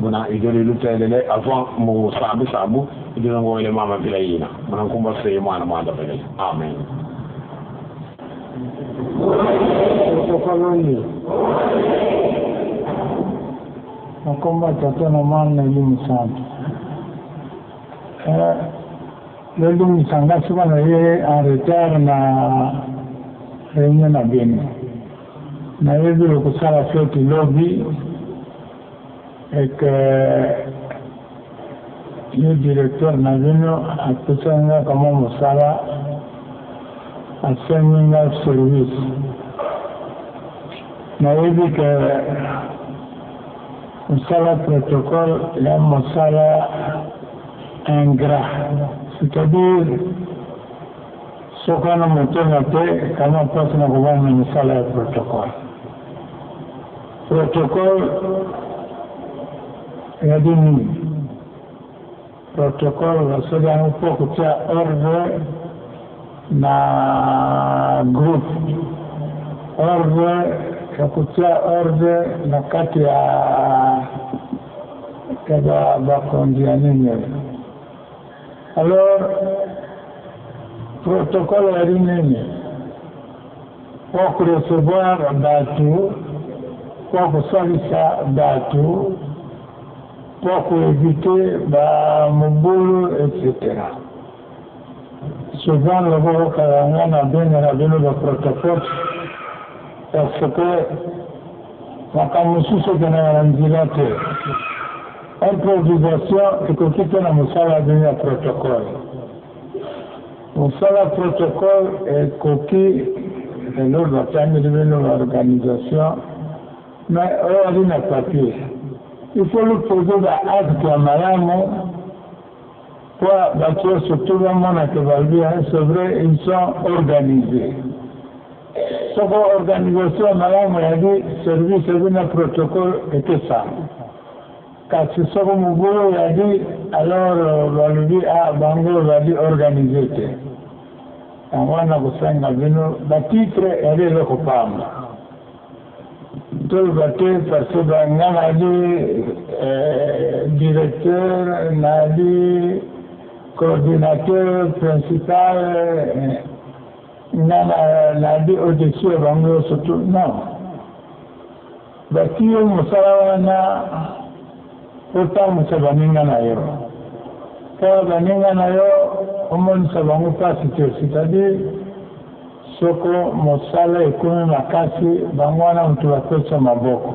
Muna idole lutelele avant mu sambi sambu idole ngoele mama vila yina muna nkumba seye mwana mwanda belele amen. Tokolongi na nkombo ya Tata na Mwana na Elimo Santu. Eh, lolimbisa nga soki na ye en retard na reunion na bino. Nayebi okosala feti lobi et que ye directeur na bino apesaki nga kama mosala asengi nga service nayebi ke mosala protocole ya mosala ingrat c'est-à-dire soki wana motema te kama mpasi na kobanda mosala ya protocole Protocole eyebi nini? Protocole basali yango mpo kotia ordre na groupe, ordre ya kotia ordre na kati ya ya bakonzi ya nini oyo. Alors protocole eyebi nini? kwa ko recevoir batu, kwa kosalisa batu, kwa ko eviter ba mobulu etc. Souvent lokoka nga na bengana bino ba protocoles parce que makambo mosusu ekendaka na nzela te improvisation ekoki te na mosala bino ya protocole Musala protocol ekoki eloko batangeli bino ba organisation mais oyo ali na papier il faut lui poser ba acte ya malamu po batu oyo surtout bamona ke balobi c'est vrai ils sont organisés soko organisation ya malamu yadi service ebi na protocole ekesana Kasi soko mobulu oyadi alors balobi ah bango bazali organise te. Yango wana kosenga bino ba titre yali eloko pamba. Toloba te parce que nga nali eh, directeur nali coordinateur principal eh, nga nali au-dessus ya bango surtout non Batii yo mosala wana otambwisa baninga na yo, mpo baninga na yo omonisa bango mpasi te, c'est-à-dire soko mosala ekomi makasi bango wana moto bakotisa maboko.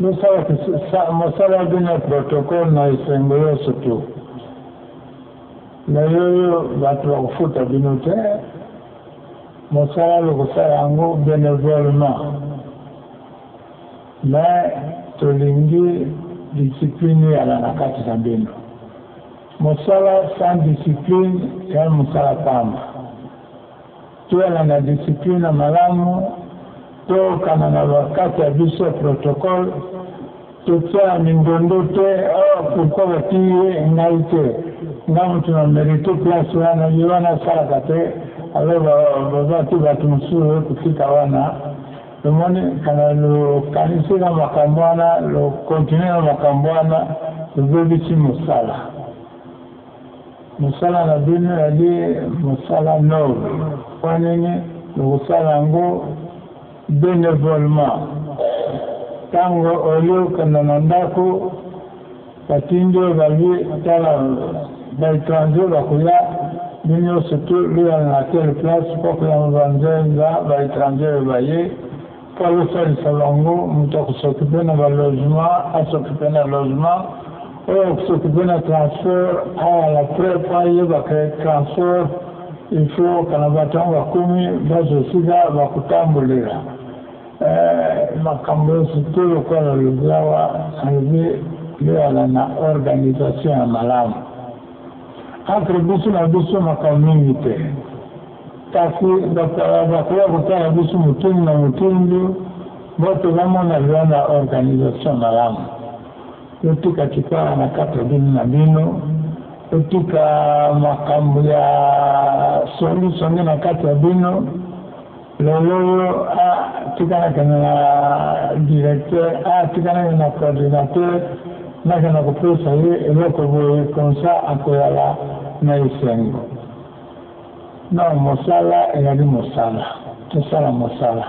Bosala mosala bino ya protocole na esengo yonso tu. Mais oyo batu bakofuta bino te mosala lokosala yango benevolement mais tolingi discipline yala na kati na bino mosala sans discipline ya mosala pamba Toyala na discipline ya malamu, toyokana na ba kati ya biso ya protocole, totia mindondo te, oh pourquoi batii ye ngai te, nga mutu na merite place wana, ye wana asalaka te, alors baza te bato mosusu oyo kofika wana. Tomoni kana lokanisi na makambo wana, lokontinue na makambo wana, tobebisi mosala. Mosala na bino ya li mosala noble mpo ndenge bokosala yango benevolement. Tango au lieu okenda na ndako batindi yo balobi tala ba etrangers bakoya bino nionso to loyana na tel place mpo kuna ba nzenza ba etrangers baye. Mpo azosalisa bango, moto ya kosokipe na ba logement asokipe na logement, oyo ya kosokipe na transport aya na prep ayeba ke transport il faut kana bato yango bakomi bazo esika bakotambolela eh, makambo nyonso te lokola nalobi awa nalobi leyala na organisation ya malamu entre biso na biso makambo mingi te Kasi bakala bakoya kotala biso motindo na motindo mpo te bamona Luanda organisation malamu. Botika tikala na kati ya bino na bino, botika makambo ya songi songi na kati ya bino. Lelo yo a tika nakende na directeur, a tika nakende na coordinateur, nakenda kopesa ye eloko boye, konsa akoyala na esengo. Non mosala ezali mosala tosala mosala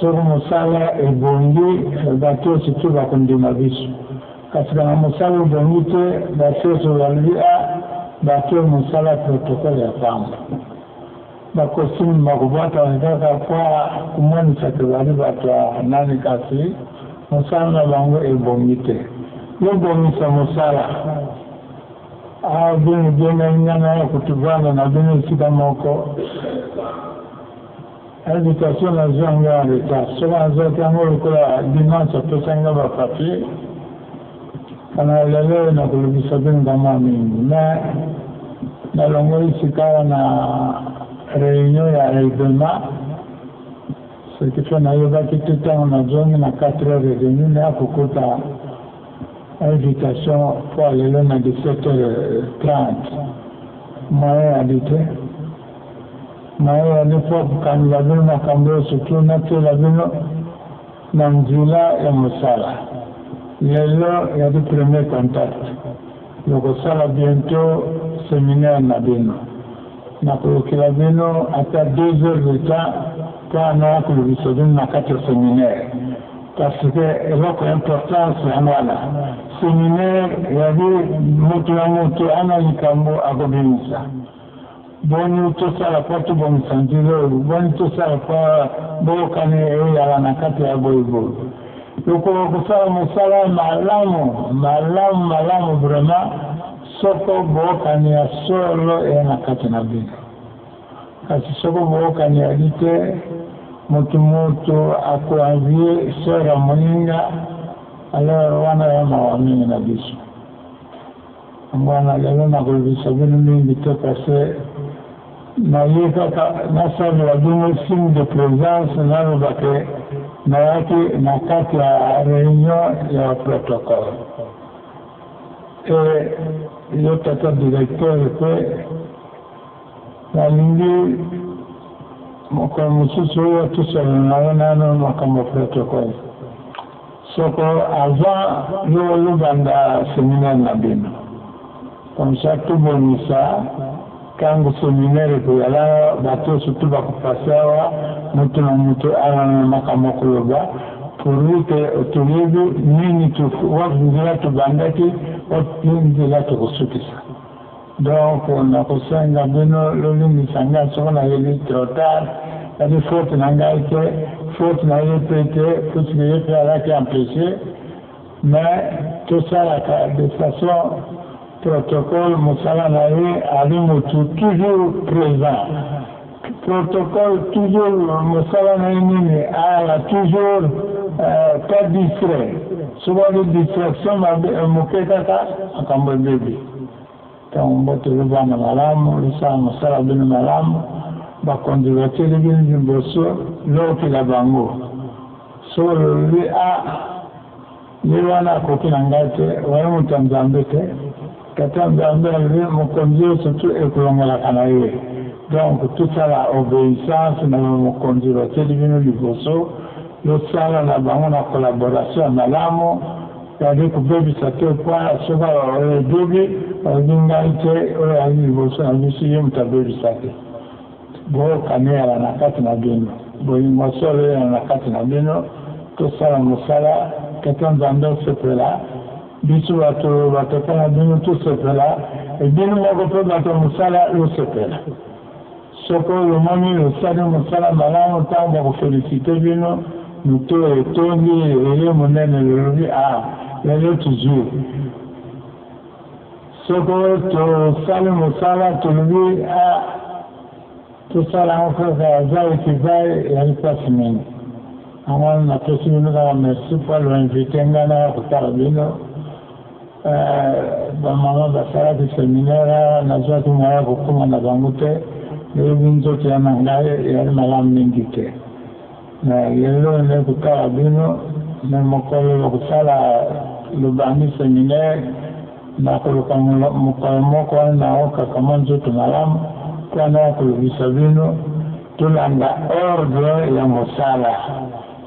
soki mosala ebongi bato oyo surtout bakondima biso kasi kanga mosala ebongi te bato oyo balobi a ah, bake mosala protokole ya pamba bakosimi bakobwakaka kaka mpo komonisa te bali bato ya nani kasi mosala na bango ebongi te yobongisa mosala Ah bino bien na ingana ya kutuvana na bino esika moko invitation na zwa nga en retard soki nazwaki yango lokola dimanche apesa nga ba papier kana lelo oyo nakolobisa bino ngamwa mingi mais nalongoli sikawa na réunion ya elbema soki mpe nayebaki te ntango nazongi na 4 heures et demi nakokuta Invitation mpo ya lelo na 17h30 moyen ya lite moyen ya lite ya kokanisa bino makambo oyo soki natiela bino na nzela ya mosala lelo yali premier contact lokosala bientôt seminaire na bino nakolukela bino ata deux heures de temps mpo anaya kolobisa bino na kati ya seminaire Parce que eloko importance yango wana seminaire yabi mutu na mutu ana likambo akobimisa boni tosala mpo tobongisa nzela oyo boni tosala mpo boyokani eyala na kati ya boye boye lokola kosala mosala malamu malamu malamu vraiment soko boyokani ya solo eya na kati na bino Kasi soko boyokani eyali te, mutu mutu ako envier soeur ya moninga, alors wana eza mawa mingi na biso. Yango wana lelo nakolobisa bino mingi te parce que naye kaka nasalela bino signe de presence, naloba ke nayaki na kati ya reunion ya protocole. Et yo tata directeur pe, Nalingi mokolo mosusu oyo tosolola na yo nano makambo protocole. Soko aza yo olobanda seminaire na bino. Comme ça tobongisa tango seminaire ekozala bato surtout bakopase awa moto na moto awa na makambo ya koloba pour lui que toyebi nini wapi nzela tobandaki wapi nzela tokosukisa. Donc nakosenga bino lolimbisa ngai soko nayebi trop tard adi faute na ngai te faute na ye pe te puisque ye pe alaki empêche mais tosalaka de façon protocole mosala na ye ali mutu toujours présent Protocole toujours mosala naye nini aah toujours pas distrait soki wapi distraction mabe muke kaka makambo ebebi tango mbote bovanda malamu bosala mosala bino malamu bakonzi batieli bino liboso lokela bango soki ololobi aah Ye wana akoki na ngai te, wana moto ya Nzambe te, Tata Nzambe alobi mokonzi yoso tout ekolongolaka na ye, donc to sala obeissance na ba mokonzi batieli bino liboso, bo sala na bango na collaboration ya malamu, cetadire kobebisa te pwa soki oyebi olobi ngai te oyo azali liboso na biso ye moto abebisa te. Boyokaneyala na kati na bino. Bolingo solo eyala na kati na bino. Tosala mosala. Tata Nzambe asepela. Biso bato ba tata na bino tosepela. E bino moko mpe bato ya mosala yosepela. Soko yomoni yosali mosala malamu ntango bako feliciter bino, mitoyi etondi eye monene yolobi, Ah, lelo tozui. Soko tosali mosala tolobi ah tosala yango kaka eza ekivae ezali mpasi mingi yango wana napesi bino kaka merci mpo alo invite ngai naya kotala bino bamama basalaki seminaire awa nazwaki moya kokoma na bango te nayebi nzoto ya na ngai eyali malamu mingi te lelo nde kotala bino me mokolo lokosala lobandi seminaire Na koluka mokolo moko na okaka mwa nzoto malamu mpo na ya kolobisa bino, tolanda ordre ya mosala.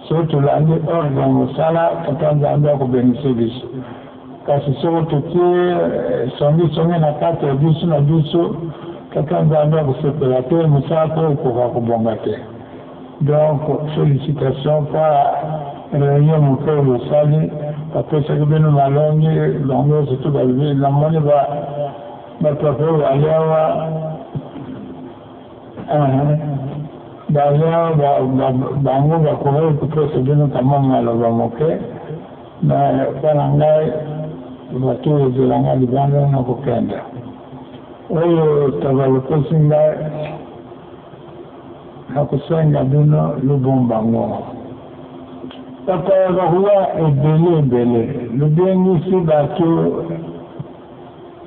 Soki tolandi ordre ya mosala, Tata Nzambe akobenise biso. Kasi soko totie songi songi na kati ya biso na biso, Tata Nzambe akosepela te, mosala mpe ekoka kobonga te. Donc felicitations pa reunion moke oyo bosali bapesaki bino malongi bango surtout balobi namoni ba bato bape oyo baliawa baliawa bango bakokaki kopesa bino kama maloba moke na epa na ngai bato ezela ngai libanda na kokenda oyo taba lopesi ngai Nakosenga bino lobon bango Papa ya ba roi ebele ebele lobengisi bato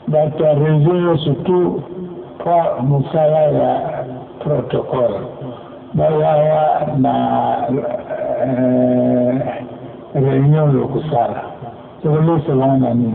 bato ya region yoso tout mpo mosala ya protocole bayawa na reunion lokosala tokolesa bango na nini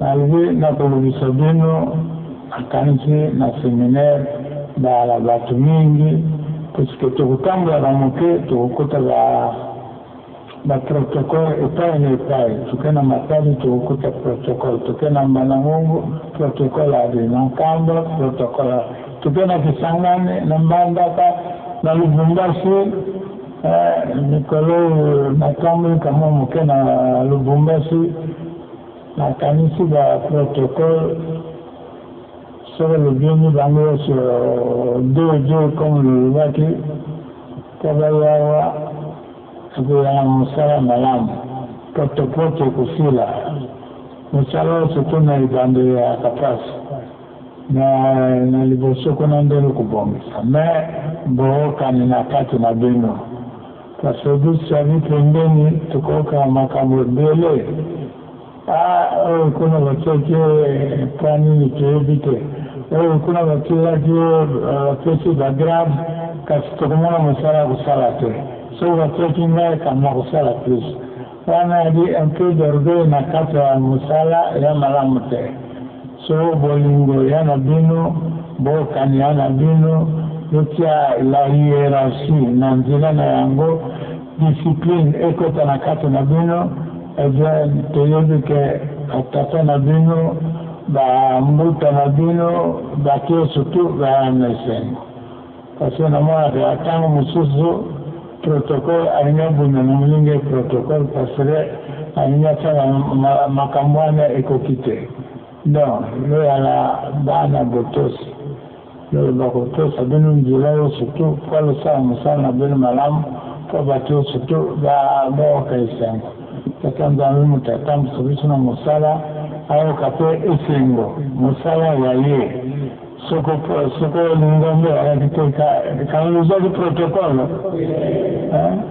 Malgre nako lobisa bino nakanisi na seminaire ba la batu mingi puisque toko tambolaka moke toko kota ba ba protocole epayi na epayi toke na matadi toko kota protocole toke na mbanangungu protocole ade na nkamba protocole toke na kisangani na mbandaka na lubumbashi eh mikolo oyo na tamboli ka mwa moke na lubumbashi Nakanisi ba protocoles soko bibengi bango sur deux jours comme lolobaki po baya awa ekoya na mosala malamu poto poto ekosila mosala oyo surtout na ebandeli ya kapasi na na liboso kuna nde lukobongisa mais bookani na kati na bino Na service ya vie pembeni tokoyoka makambo ebele ah oyo kuna batiaki ye epa nini toyebi te oyo kuna batielaki ye bapesi ba grade kasi tokomona mosala ya kosala te soki batiaki ngai kani nakosala plus Wana adi un peu d'orgueil na kati ya musala ea malamu te. So bolingo ea na bino, bookani ea na bino, botia la hierarchie na nzela na yango, discipline ekota na kati na bino, eh bien toyebi ke ba tata na bino, ba mbuta na bino, batu yoso tout baea na esengo. Parce que namonaka ya tango mosusu protocole alingi abunda na moninga ye protocole parce que alingi asala makambo wana ekoki te donc loyala bana botosi loyo bakotosa bino nzela yo surtout mpo losala mosala na bino malamu mpo bato yo surtout bayoka esengo tata nzambe moto atambwisa biso na mosala ayoka mpe esengo mosala ya ye Soko soko olingambo ayaki te kala nozwaki protokole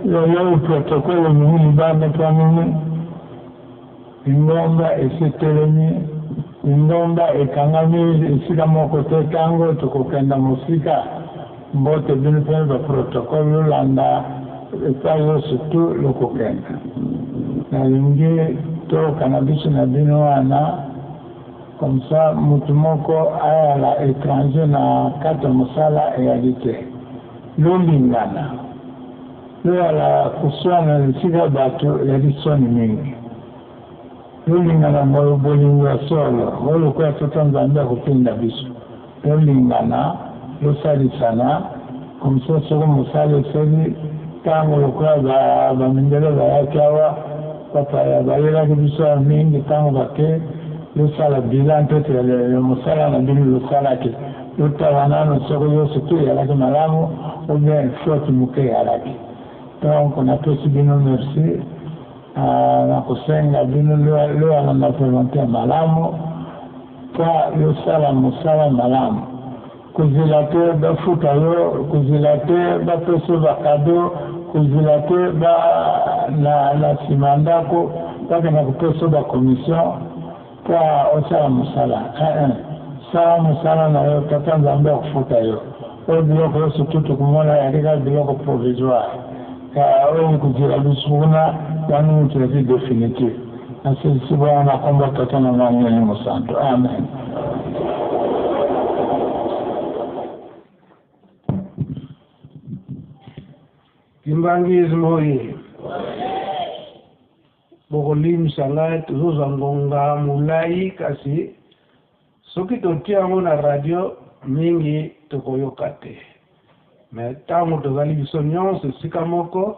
yayoi protokole omemi libanda mpo amemi lingomba esi etelemi lingomba ekangami esika moko te ntango tokokenda mosika mbote bino mpe baprotokole lolanda epai nyonso tu lokokenda nalingi toyoka na biso na bino wana Comme ça mutu moko aya na etranger na kati ya mosala eyali te. Lolingana, loyala koswana na esika ya batu eyali soni mingi. Lolingana bolingo ya solo, oyo lokola tata Nzambe akotinda biso. Tolingana, tosalisana, comme ça soki mosala esili, tango lokola ba ba mindele bayaki awa, ba paya bayelaki biso ya mingi, tango bake, tosala bilan peut etre ya mosala na bino bosalaki, totala nanu soki yoso tout eyalaki malamu ou bien faute moke eyalaki. Donc napesi bino merci, na kosenga bino loyala na volonte ya malamu. Fa yo sala musala malamu kozela te ba futa yo kozela te ba pesa yo ba cadeau kozela te ba na na sima ya ndako bakenda kopesa yo ba commission po osala musala eh eh sala musala na yo tata nzambe akofuta yo Oyo biloko oyo surtout tokomona yandi kaka biloko provisoire oyo ekozela biso kuna yango moto ezali definitif nasilisi bongo na nkombo ya tata na mwana na elimo santu amen kimbangizi moye bokolimisa ngai tozozwa ngonga molai kasi Soki totie yango na radio mingi tokoyoka te mais tango tozali biso nionso esika moko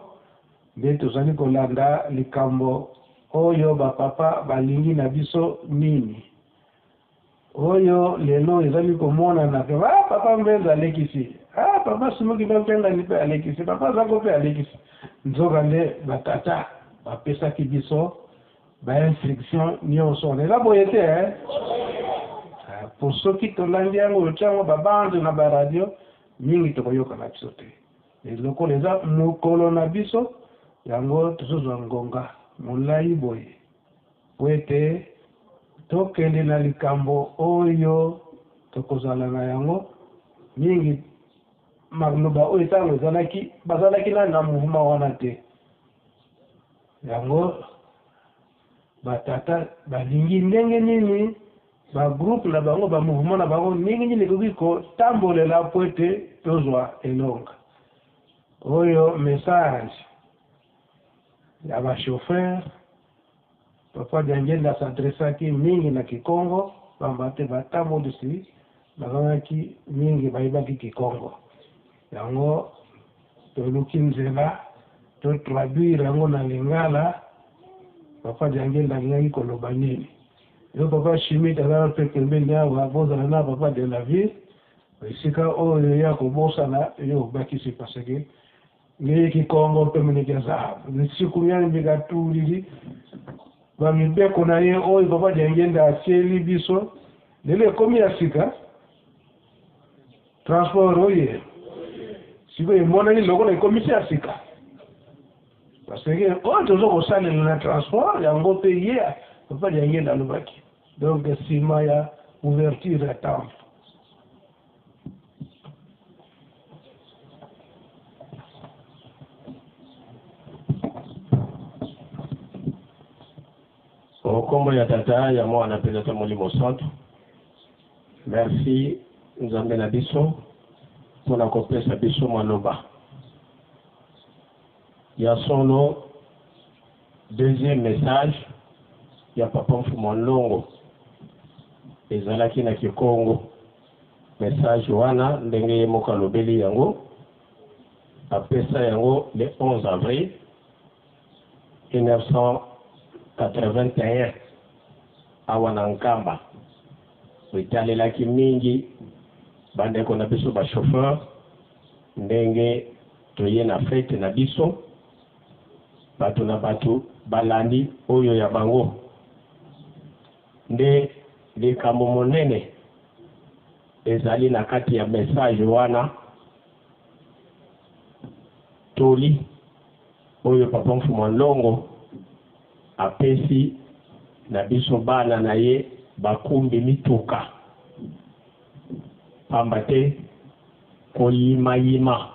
nde tozali kolanda likambo oyo ba papa balingi na biso nini oyo lelo ezali komonana ke ah papa mbenza alekisi ah papa sumuki bampiangani mpe alekisi papa zako mpe alekisi nzoka nde batata bapesaki biso Ba instruction nionso wana eza boye te eh? Ah, po soki tolandi yango otie yango ba bande na ba radio mingi tokoyoka na biso te lokola eza mokolo na biso yango tozozwa ngonga molai boye po ete tokende na likambo oyo tokozala na yango mingi maloba oyo ntango ezalaki bazalaki nani na mouvement wana te Yango ba tata balingi ndenge nini ba groupe na bango ba mouvement na bango ndenge nini ekoki kotambolela mpo ete tozwa elonga oyo message ya ba chauffeur papa diangenda s'adressaki mingi na kikongo pamba te batambolisi bazalaki mingi bayebaki kikongo Yango toluki nzela to traduire yango na lingala, papa Diangienda alingaki koloba nini? Yo papa Schmitt aza nanu pe pembeni awa, bozala na papa de la Ville, esika oyo ye akobosana yo obakisi parce que ngeye ki Kongo mpe moniki ya zahabu nsiku mia mbika tulili ba mibeko na ye oyo papa Diangienda atieli biso lelo ekomi ya sika transport oye sikoyo emonani lokola ekomisi ya sika baseke oyo toza kosalela na transport yango mpe ye papa liangenda alobaki donc nsima ya ouverture ya temple O nkombo ya Tata, ya Mwana, mpe Tata Molimo Santu. Merci Nzambe na biso mpo na kopesa biso maloba ya solo. Deuxième message ya Papa Mfumu Nlongo ezalaki na Kikongo. Message wana ndenge ye moko alobeli yango, apesa yango le 11 avril 1981, awa na Nkamba, etalelaki mingi bandeko na biso ba chauffeurs ndenge toye na fete na biso, bato na bato balandi oyo ya bango, nde likambo monene ezali na kati ya message wana, toli. Oyo papa Mfuma Nlongo apesi na biso bana na ye bakumbi mituka pamba te koyima yima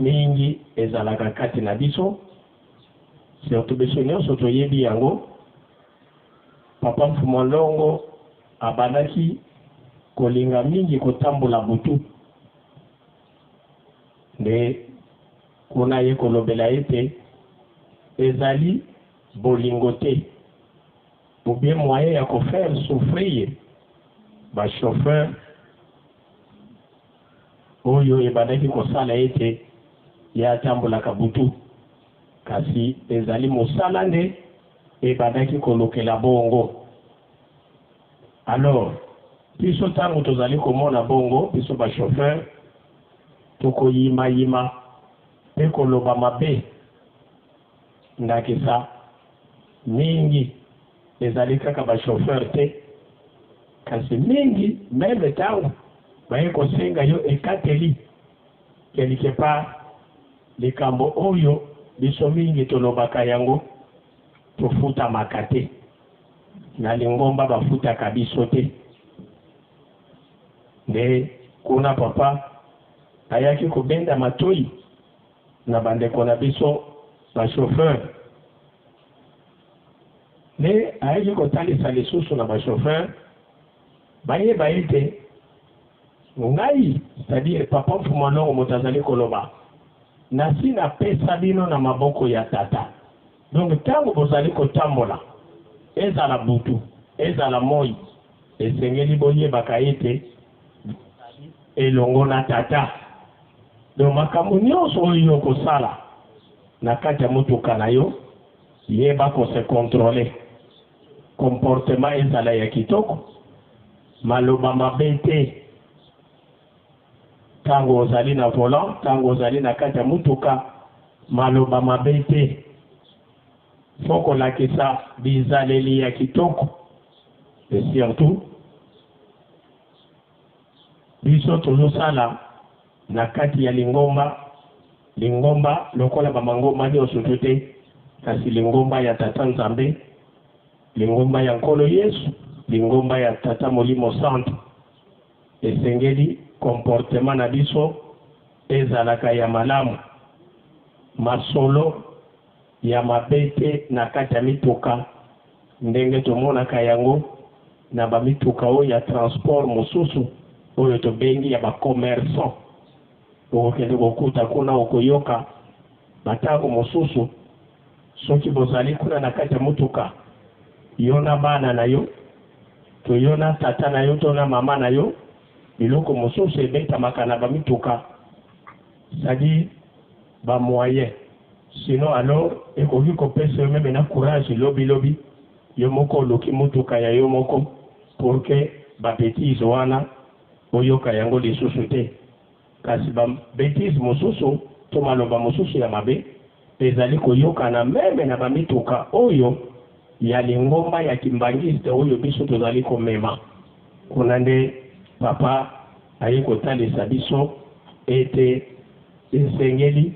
mingi ezalaka kati na biso surtout biso nionso toyebi yango papa Mfuma Nlongo abandaki kolinga mingi kotambola butu nde Kuna ye kolobela ete ezali bolingo te ou bien moyen ya ko faire souffrir ba chauffeurs oyo ebandaki kosala ete ye atambolaka butu kasi ezali mosala nde ebandaki kolukela bongo. Alors, biso tango tozali komona bongo, biso ba chauffeurs, tokoyima-yima pe koloba mabe. Ndakisa, mingi ezali kaka ba chauffeurs te, kasi mingi meme tango baye kosenga yo ekateli, quelque part, likambo oyo biso mingi tolobaka yango, Tofutamaka te na lingomba bafutaka biso te nde kuna papa ayaki kobenda matoi na bandeko na biso ba chauffeur nde ayaki kotalisa lisusu na ba chauffeur Bayeba ete ngai, c'est-à-dire Papa Mfumua Longo moto azali koloba, nasi napesa bino na maboko ya Tata. Donc tango bozali kotambola, ezala butu, ezala moyi, esengeli boyebaka ete bozali elongo na Tata. Donc makambo nionso oyo okosala na kati ya motuka na yo, yeba ko se controler. Comportement ezala ya kitoko, maloba mabe te tango ozali na volant, tango ozali na kati ya mutuka, maloba mabe te. Faut kolakisa bizaleli ya kitoko et surtout biso tozosala Na kati ya lingomba, lingomba lokola ba mangomba nionso to te, kasi lingomba ya Tata Nzambe, lingomba ya Nkolo Yesu, lingomba ya Tata Molimo Santu, esengeli comportement na biso ezalaka ya malamu, masolo, ya mabe te na kati ya mituka ndenge tomonaka yango na ba mituka oyo ya transport mosusu oyo tobengi ya ba commerçants. Okokende kokuta kuna, okoyoka ba ntango mosusu soki bozali kuna na kati ya motuka, yo na bana na yo, to yo na tata na yo to na mama na yo, biloko mosusu ebetamaka na ba mituka, c'est-à-dire, ba moyens sinon alors ekoki ko pesa yo meme na courage lobi lobi yo moko oluki mutuka ya yo moko pour que ba betises wana oyoka yango lisusu te kasi ba betises mususu to maloba mususu ya mabe ezali koyokana meme na ba mituka oyo ya lingomba ya kimbanguiste oyo biso tozali komema kuna nde papa aye kotalisa biso ete Esengeli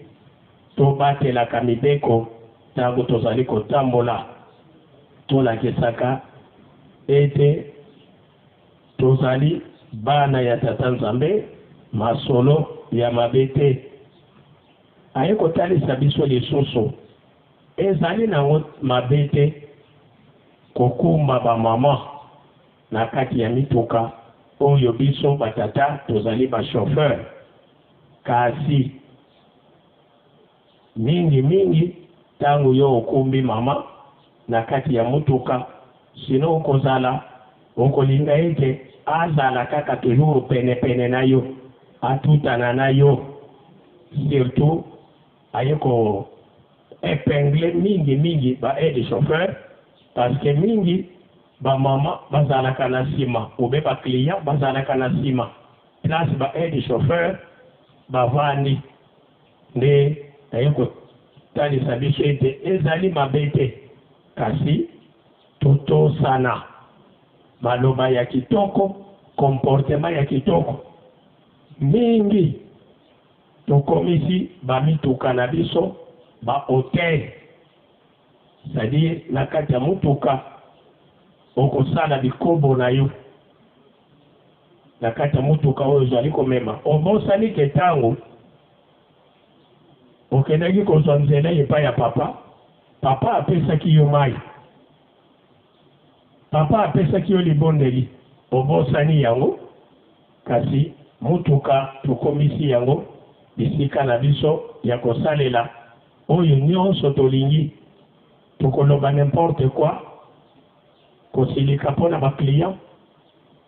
tobatelaka mibeko ntango tozali kotambola, tolakisaka ete tozali bana ya Tata Nzambe masolo ya mabe te. Aye kotalisa biso lisusu, ezali nango mabe te kokumba ba maman na kati ya mituka oyo biso ba tata tozali ba chauffeur. Kasi, mingimingi tango yo okumbi mama na kati ya motuka, sinon okozala, okolinga ete azala kaka toujours penepene na yo, atutana na yo, surtout aye ko epingler mingimingi ba aide-chauffeurs, parce que mingi ba mama bazalaka na sima ou bien ba clients bazalaka na sima. place ba aide chauffeur bavandi nde naye kotalisa biso ete ezali mabe te kasi totosana maloba ya kitoko komportema ya kitoko mingi tokomisi bamituka na biso bahotel cestadire na kati ya motuka okosala bikobo na yo na kati ya motuka oyo ozali komema. Obosani te ntango okendaki kozwa nzela epai ya papa? Papa apesaki yo mai, papa apesaki yo libondeli. Obosani yango? Kasi motuka tokomisi yango bisika na biso ya kosalela oyo nyonso tolingi, tokoloba n'importe quoi. Kosilika mpo na ba clients,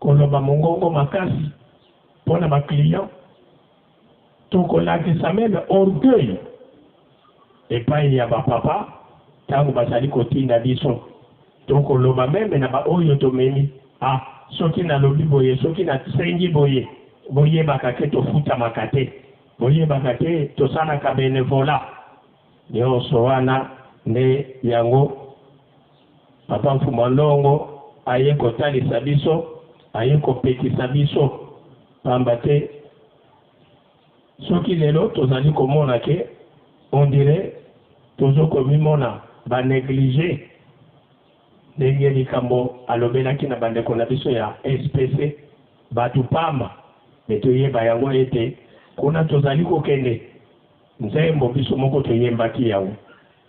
koloba mongongo makasi mpo na ba clients to kolakisa meme orgueil epayi ya ba papa tango bazali kotinda biso to koloba meme na ba oyo tomemi ah soki nalobi boye, soki nasengi boye boyebaka ke tofutamaka te, boyebaka te tosalaka benevolat, nionso wana nde yango. Papa Mfumua Nongo aye kotalisa biso, aye kopekisa biso, pamba te soki lelo tozali komona ke on dirait tozo komimona ba neglige ndenge likambo alobelaki na bandeko na biso ya SPC batu pamba, mais toyeba yango ete kuna tozali kokende nzembo biso moko toyembaki yango.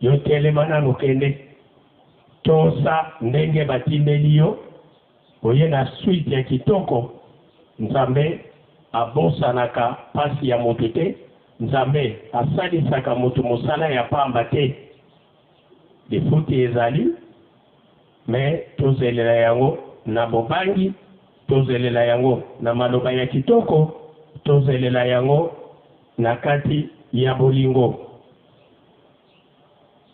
Yo telema nanu kende tosa ndenge batindeli yo oye na suite ya kitoko nzambe abosanaka pasi ya mutu te nzambe asalisaka mutu musala ya pamba te lifuti ezali mais tozelela yango na bobangi tozelela yango na maloba ya kitoko tozelela yango na kati ya bolingo.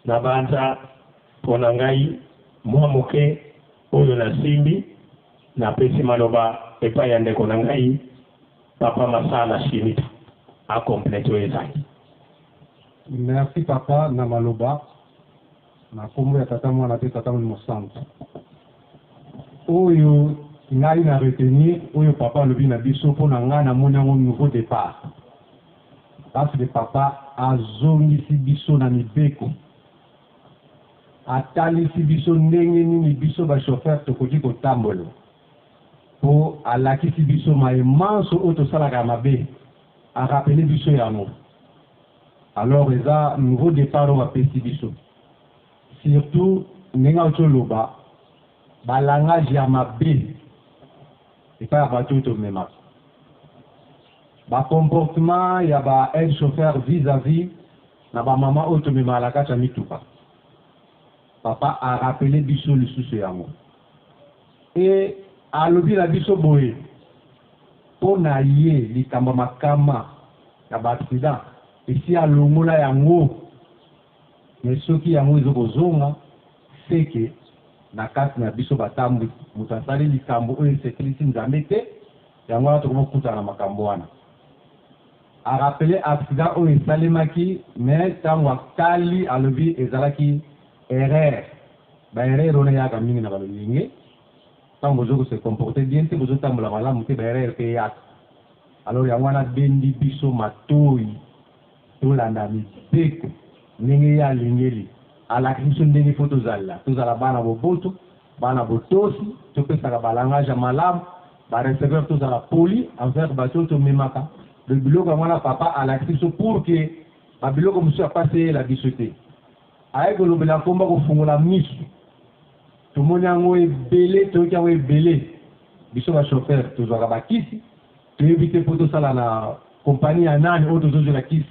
Nabanza mpo na ngai mwa moke oyo nasimbi, napesi maloba epai ya ndeko na ngai Papa Masala Shimita a completer oyo ezangi. Merci papa na maloba. Na nkombo ya Tata, Mwana mpe Tata Molimo Santu. Oyo ngai na retenir, oyo Papa alobi na biso, mpo na ngai namoni yango nouveau depart. Parce que Papa azongisi biso na mibeko. Atalisi biso ndenge nini biso ba chauffeurs tokoki kotambola. Mpo alakisi biso maye manso oyo tosalaka ya mabe, a rappeler biso yango. Alors eza nouveau depart oyo bapesi biso surtout ndenge auti oloba ba langage ya mabe epai ya bato oyo tomemaka ba comportement ya ba aide chauffeur vis à vis na ba mama oyo tomemaka na kati ya mituka papa arapele biso lisusu yango Mpe alobi na biso boye, Mpo na ye, likambo ya makama ya ba accidents esi alongola yango, mais soki yango ezo kozonga, ce que na kati na biso batambwisi, moto asali likambo oyo esepelisi Nzambe te, yango wana tokomi kokutana na makambo wana. A rappeler accident oyo esalemaki mais tango atali alobi ezalaki erreur. Ba erreurs wana eyaka mingi na ba loyenge tango bozo ko se comporter bien te, bozo tambola malamu te ba erreurs pe eyaka. Alors yango wana abendi biso matoyi tolanda mibeko ndenge ye alingeli, alakisi biso ndenge il faut tozala, tozala bana boboto, Bana botosi, topesaka ba langage ya malamu, ba receveur tozala poli envers batu oyo tomemaka, donc biloko yango wana papa alakisi biso pour que ba biloko mosusu ya pasi eyela biso te. Ayaki kolobela kombo ya kofungola misu, tomoni yango ebele, toyoki yango ebele, biso ba chauffeur tozwaka ba kisi toyebi te po tosala na compagnie ya nani oyo tozozwela kisi,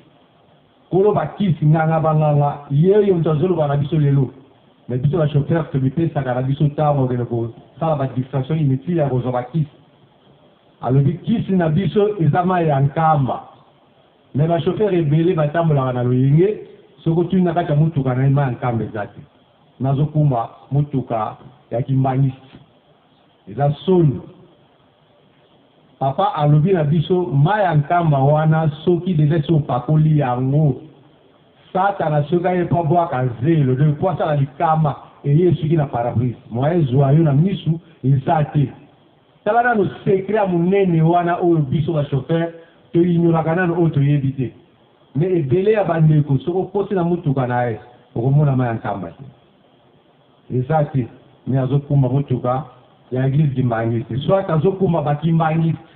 Kolo ba kisi, nganga ba nganga, yeyo mutu azo loba na biso lelo, mais biso ba chauffeurs to mipesaka na biso tango ya kokende ko sala ba distraction inutile ya kozua ba kisi. Alobi kisi na biso eza mayi ya nkamba, mais ba chauffeurs ebele ba tambolaka na loyenge, soki otuni na kati ya mutuka na ye mayi ya nkamba eza te. Nazo kumba mutuka ya kimbanguiste. Eza soni papa alobi na biso mayi ya nkamba wana soki deja esi opakoli yango satana soki aye po abwaka zelo donc po asala likama eye esuki na parabrise moyen ezua yo na misu eza te tala nanu secret ya munene wana oyo biso ba chauffeur to ignoraka nanu oyo toyebi te mais ebele ya ba ndeko soki okoti na mutuka naye okomona mayi ya nkamba te. Eza te mais azo kumba mutuka ya eglise kimbanguiste soit azo kumba ba kimbanguiste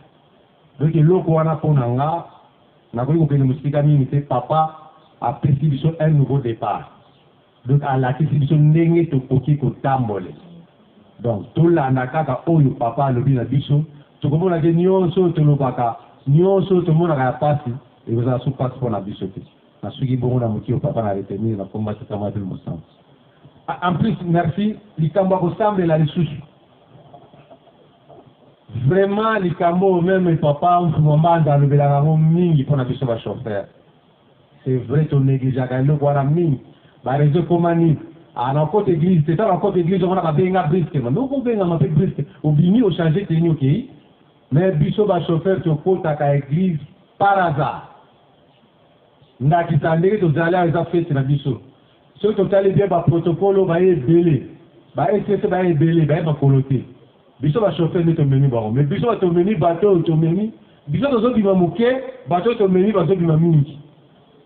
donc eloko wana pona nga nakoki kokende musika mingi te papa apesi biso un nouveau depart donc alakisi biso ndenge tokoki kotambole donc tolanda kaka oyo papa alobi na biso tokomona ke nionso oyo tolobaka nionso oyo tomonaka ya pasi ekozala su pasi pona biso te nasuki bongo na motiyo papa na retenir na komba tata mabel mosantu En plus merci likambo ya kosambela lisusu vraiment likambo oyo meme papa mfumo mbanza alobelaka yango mingi mpo na biso ba chauffeur c'est vrai tonegligeaka eloko wana mingi bareseau ekoma nini ah, na cote église te tala cote église omona babenga briske mame okobengama mpe briske obimi ochange teni okei mais biso ba chauffeur tokotaka église par hasard ndakisa ndenge tozali awa eza fete na biso Soki totali bien ba protocolo baye ebele ba ECC baye ebele baye makolo te biso ba chauffeur nde tomemi bango mais biso bato tomemi bato oyo tomemi biso tozo bima moke bato oyo tomemi bazo bima mingi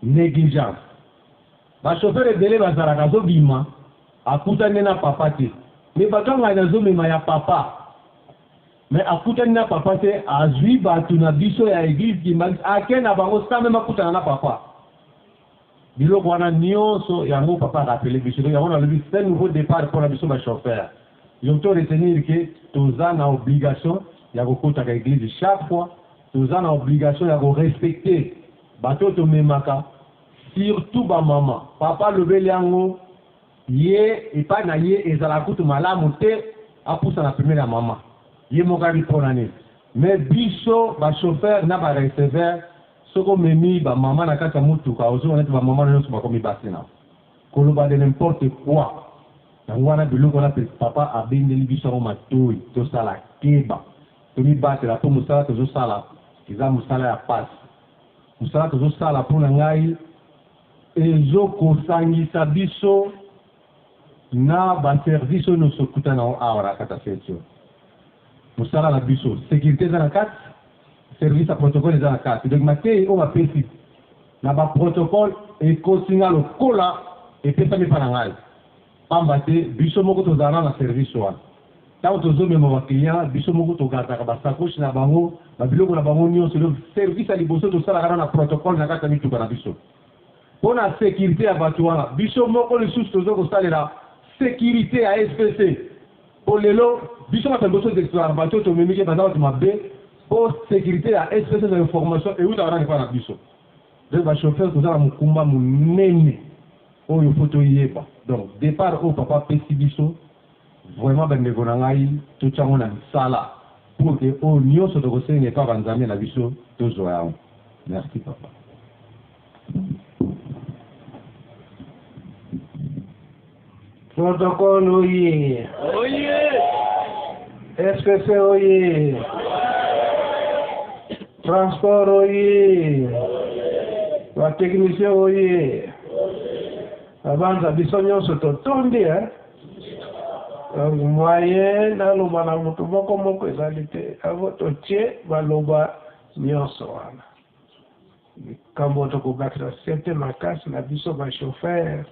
negligence ba chauffeur ebele bazalaka azo bima akutani na papa te mais bato ya ngai nazo mema ya papa mais akutani na papa te azui bato na biso ya eglise kimbanguiste ake na bango sans meme akutana na papa Biloko wana nionso yango papa a rappeler biso donc yango nalobi c'est un nouveau depart pona biso ba chauffeurs il faut to retenir que toza na obligation ya kokotaka eglise chaque fois toza na obligation ya ko respecter bato oyo tomemaka surtout ba maman papa alobeli yango ye epai na ye ezalaka kutu malamu te apusa na pembeni ya mama ye moko ayebi pona nini mais biso ba chauffeurs na ba receveurs Soki omemi ba maman na kati ya mutuka ozonga neti ba maman nionso bakomi basi na koloba de n'importe quoi yango wana biloko wana papa abendeli biso yango matoyi tosala keba tomibatela po musala tozosala eza musala ya pasi musala tozosala pona ngai ezo kosangisa biso na ba service oyo nioso okuta na ngo awa na Katasekyo musala na biso securite eza na kati service ya protocole eza na kati donc mateyi oyo bapesi na ba protocole ekoti nga lokola epesami epa na ngai pamba te biso moko tozala na na service wana ntango tozomema ba client biso moko togardaka basakoshi na bango babiloko na bango nionso donc service ya liboso tosalaka na na protocole na kati ya mituka na biso Mpo na securite ya batu wana, biso moko lisusu tozo kosalela securite ya SPC. Mpo lelo, biso batu ya liboso to declare batu oyo tomemi ke baza batu mabe, mpo securite ya SPC na information ewutaka nanu epai na biso. Donc ba chauffeurs toza na mokumba monene oyo il faut toyeba. Donc depart oyo papa apesi biso, vraiment ba ndeko na ngai, totia yango na misala pour que oyo nionso tokosenga epai ya ba nzambe na biso, tozua yango. Merci papa. Protocole oye. Oye. SPC oye. Transport oye. Ba technicien oye. Abanza biso nyonso totondi eh. Donc moyen naloba na moto moko moko ezali te. Yango totie baloba nyonso wana. Likambo toko bakisa sete makasi na biso ba chauffeurs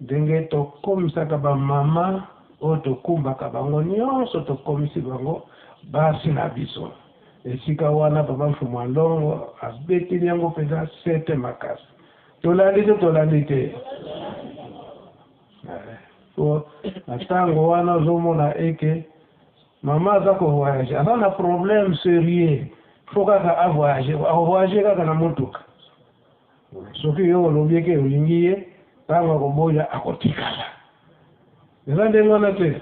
ndenge to komisaka ba maman oyo to kumbaka bango nionso to komisi bango basi na biso esika wana papa Mfumua Longo abeteli yango penza sete makasi tolandi to tolandi te eh, po na tango wana ozomona eke Maman aza ko voyage aza na problème serieux faut kaka a voyage ako voyage kaka na motuka soki yo olobi eke olingi ye ntango akoboya akotikala eza ndenge wana te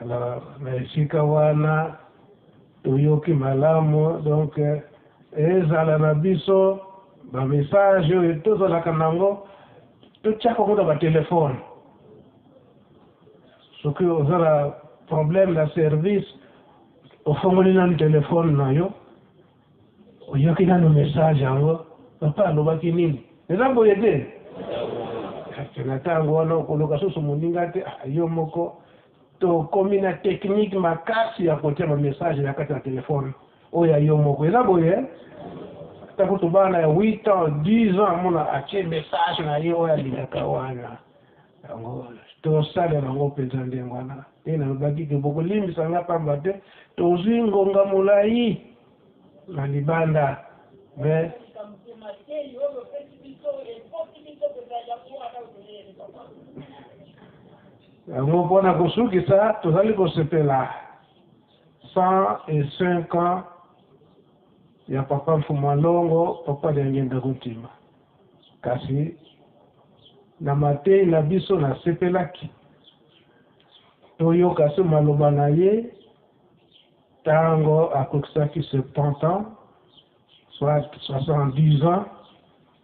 alors na esika wana Toyoki malamu donc ezala na biso ba message oyo tozalaka nango totyaka yango na batelefone soki oza na problème na service ofongoli nanu telefone na yo oyoki nanu message yango papa alobaki nini eza boye te na ntango wana okoluka susu moninga te ah, yo moko To komi na technique makasi ya kotia ba message na kati ya telephone oyo ya yo moko. Eza boye hein? Ata kutu bana ya 8 ans, 10 ans amona atie message na ye oyo alingaka wana. Yango to salela yango penza ndenge wana. Nde na lobaki que boko limbisa nga pamba te tozui ngonga molayi na libanda. Mais Yango mpo na kosukisa, tozali kosepela 105 ans ya Papa Mfumu Alongo, Papa Diangenda Kuntima. Kasi na mateyi na biso nasepelaki toyoka se maloba na ye ntango akokisaki 70 ans soit 70 ans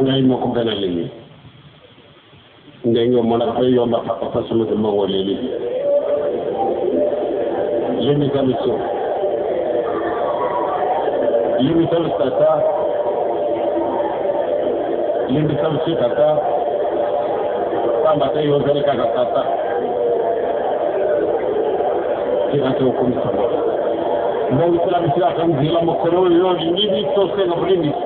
Ngai moko pe nalingi ndenge omonaka pe yo mba papa pasi moto mbongo oleli limbisa biso limbisa biso tata limbisa biso tata pamba te yo ozali kaka tata tika te okomisama bongisela biso yaka nzela mokolo oyo olingi biso senga bolimbisa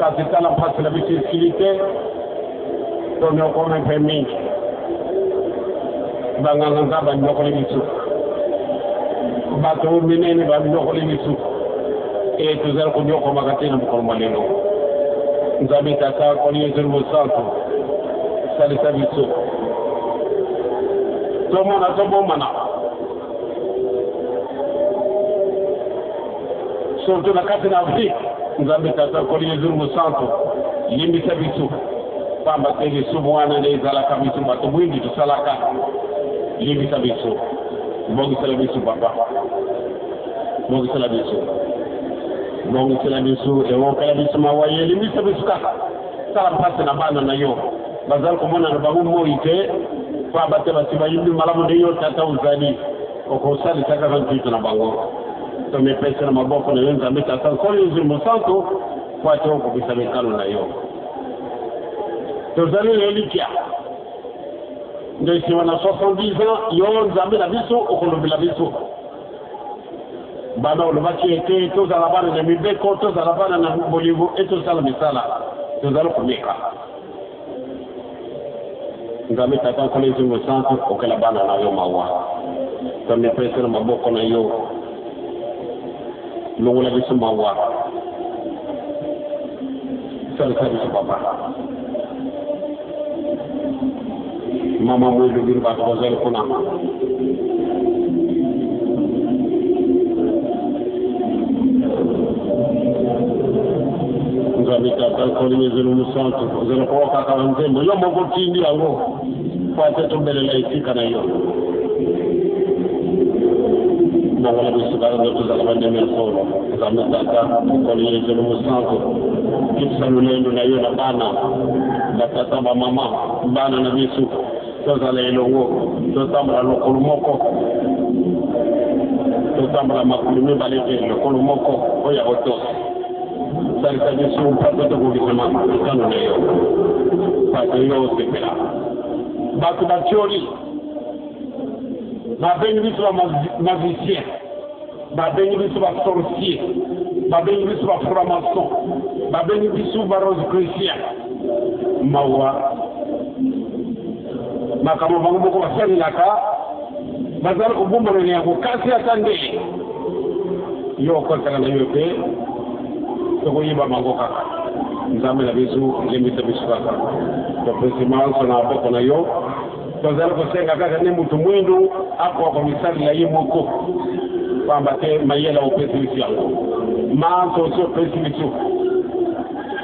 Kasi tala mpasi na biso esili te, mpo nokoma mpe mingi. Banganga nzambe banyokoli biso, bato minene banyokoli biso, e tozali konyokomaka te na mokolo mwa lelo. Nzambe Tata koni ezeli mosantu, salisa biso tomona tobomana surtout na kati na afrique nzambe tata koli yezu mosantu limbisa biso pamba te lisumu wana nde ezalaka biso bato mwingi tosalaka limbisa biso bongisela biso papa bongisela biso bongisela biso ewokela biso mawaye limbisa biso kaka Sala place na bana na yo bazali komona na bango moi te mpo abate basi bayimbi malamu nde yo tata ozali okosalisa kaka ntutu na bango tomipesi na maboko na yo nzambe tata nkolo yesu mosantu mpo ate okokisa mikano na yo tozali na elikya nde nsima na 70 ans yo nzambe na biso okolobela biso Banda olobaki ete tozala bana na mibeko, tozala bana na bolingo e tosala misala, tozali komeka. Nzambe Tata Nkolo Yesu Mosantu, okela bana na yo mawa, tomipesi na maboko na yo, longola biso mawa, salisa biso papa. mama moyibi bato bazali kuna nzambe tata nkoli ezelu mosantu ozali kookaka na nzembo yo moko otindi yango mpo ate tombelela esika na yo bongola biso bayo nde tozala bandemi ya solo nzambe tata nkoli ezelu mosantu kitisa lolendo na yo na bana batata bamama bana na biso tozala elongo totambola lokolo moko totambola makolo mibale te lokolo moko oyo ya kotosa salisa biso mpata tokokisama mikano na yo bato yo osepela bato batioli babengi biso bamazisien Babengi biso ba sorcier, babengi biso ba franc-maçon, babengi biso ba rose christian. Mawa makambo bango moko basalelaka bazali kobomana na yango kasi ata nde yo okotaka na yo te tokoyeba bango kaka nzambe na biso elembisa biso kaka topesi manso na boko na yo Tozali kosenga kaka nde moto mwindu akoka komisalela ye moko, pamba te mayele opesi biso yango, manso osi opesi biso,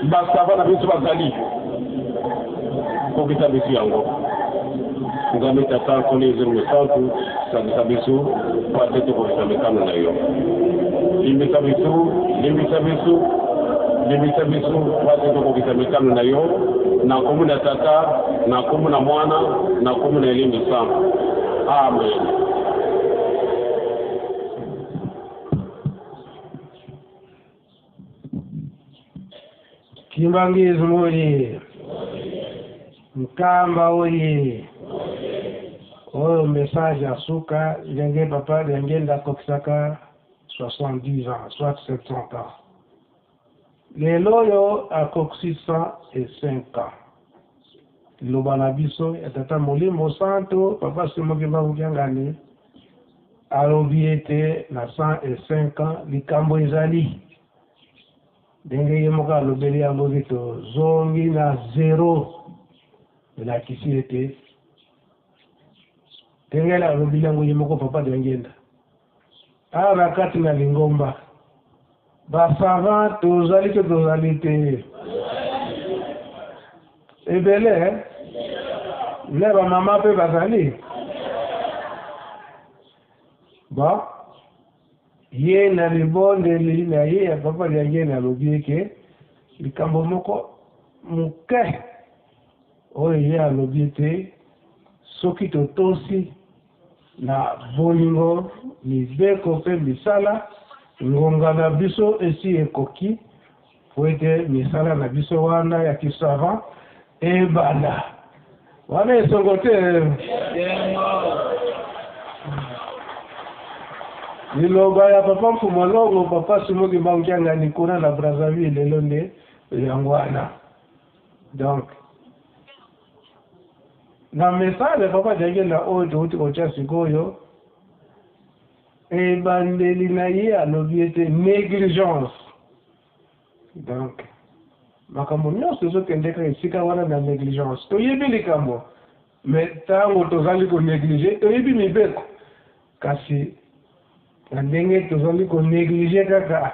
basava na biso bazali kokisa biso yango. Nzambe Tata, Nkolo Yezu Mosantu Salisa biso mpo ete tokokisa mikano na yo. Limbisa biso, limbisa biso, limbisa biso mpo ete tokokisa mikano na yo na nkombo na Tata, na nkombo na Mwana, na nkombo na Elimo Santu. Amen. Kimbanguisme oye! Nkamba oye! Oyo message ya suka ndenge papa Diangenda akokisaka 70 ans soit 70 ans. Lelo oyo akokisi 105 ans. Liloba na biso ya tata Molimo Santu, papa Simon Kimbangu Kiangani Alobi ete na 105 ans likambo ezali ndenge ye moko alobeli yango ete tozongi na zero, elakisi ete ndenge alobeli yango ye moko Papa Diangienda awa na kati na lingomba Ba savants tozali to tozali te? Ebele eh? Na ba mama pe bazali? Ba ye na libondeli na ye ya papa lya ye nalobi eke likambo moko moke oyo ye alobi ete soki totosi Na bolingo, mibeko mpe misala, ngonga na biso esi ekoki mpo ete misala na biso wana ya ki savant ebanda. Wana esongo te Liloba ya Papa Mfuma Longo, Papa Simon Kimbangu Kiangani kuna na Brazzaville lelo nde yango wana. Donc, na message papa diakenda oyo touti kotya sikoyo ebandeli na ye alobi ete negligence donc makambo nyonso ezokende kaka esika wana na negligence toyebi likambo me ntango tozali koneglige toyebi mibeko kasi na ndenge tozali koneglige kaka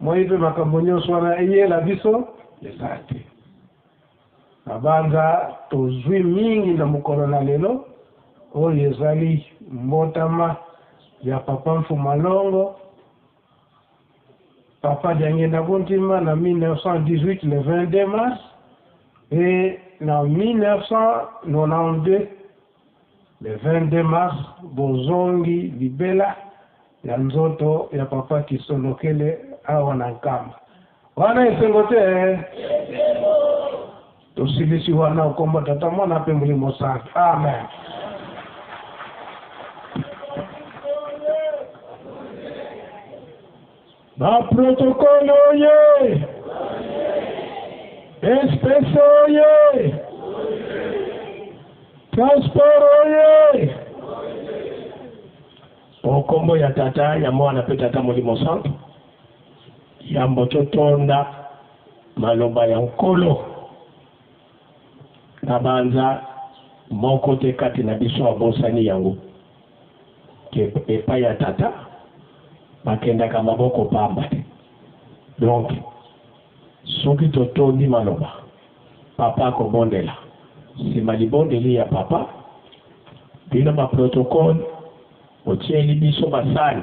moyi mpe makambo nyonso wana eyela biso eza te Nabanza tozui mingi na mokolo na lelo oyo ezali mbotama ya Papa Mfuma Longo, Papa Diangenda Buntima na 1918 le 22 mars et na 1992 Le 22 mars bozongi libela ya nzoto ya papa Kisolokele awa na Nkamba. Wana esengo te? Tosilisi wana nkombo Tata Mwana mpe Molimo Santu. Amen. Ba protocole oye! Espèce oye! Transport oye! Okombo ya Tata, ya Mwana pe Tata Molimo Santu, yambo totonda maloba ya Nkolo, nabanza moko te kati na biso abosani yango. ke epai ya tata bakendaka maboko pamba te donc soki totondi maloba papa akobondela nsima libondeli ya papa bino baprotokole otieli biso basali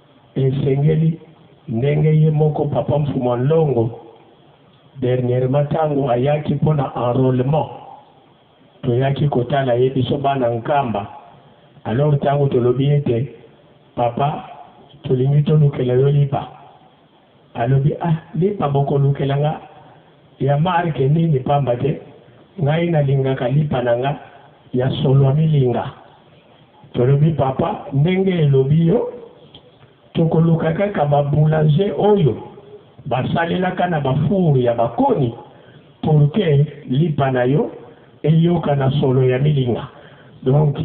Esengeli ndenge ye moko Papa Mfumua Nlongo dernierement tango ayaki mpo na enrolement toyaki kotala ye biso bana Nkamba alors tango tolobi ete Papa tolingi tolukela yo lipa, Alobi, Ah, lipa bokolukela nga ya marque nini pamba te ngai nalingaka lipa na nga ya solo amilinga. Tolobi, Papa, ndenge elobi yo, tokoluka kaka ba boulangers oyo basalelaka na ba fours ya ba koni pour que lipa na yo Eyoka na solo ya milinga. Donc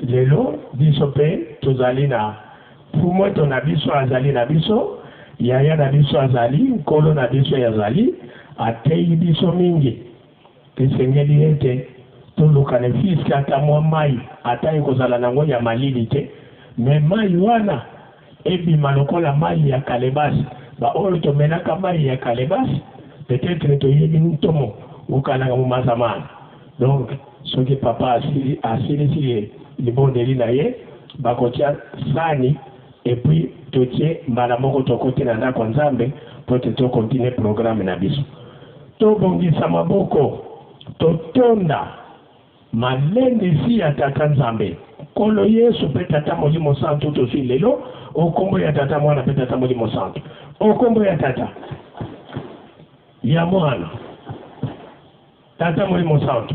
lelo biso pe tozali na Fumweto na biso azali na biso, Yaya na biso azali, Nkolo na biso yazali, ateyi biso mingi. Esengeli ete toluka ne fils que ata mwa mayi, ata ekozala nango ya malili te mais mayi wana, ebima lokola mayi ya calebasse ba oyo tomelaka mayi ya calebasse peut etre toyebi ntomo okanaka mumaza man donc soki papa asili asilisi ye libondeli na ye bakotia sani et puis totie mbala moko tokote na ndako nzambe pote to continue programme na biso tobongisa maboko totonda Malenisi ya Tata Nzambe, Nkolo Yesu mpe Tata Molimo Santu tozwi lelo, o nkombo ya Tata, Mwana mpe Tata Molimo Santu. O nkombo ya Tata, ya Mwana, Tata Molimo Santu.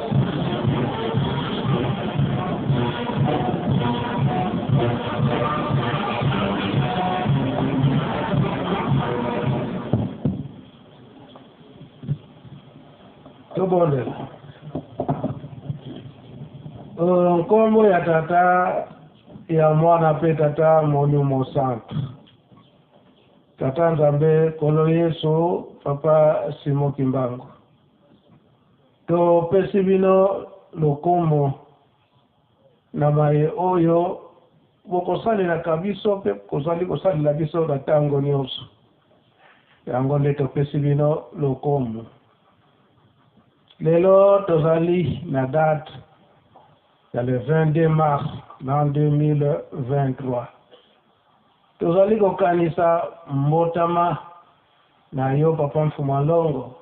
tobondela oh, nkombo ya tata ya mwana mpe tata molimo santu tata nzambe kolo yesu papa simo kimbangu Topesi bino lokumu na maye oyo bokosalelaka biso mpe kozali kosalela biso na tango nionso. Yango nde topesi bino lokumu. Lelo tozali na date ya le 22 mars na 2023. Tozali kokanisa mbotama na yo Papa Mfumua Longo.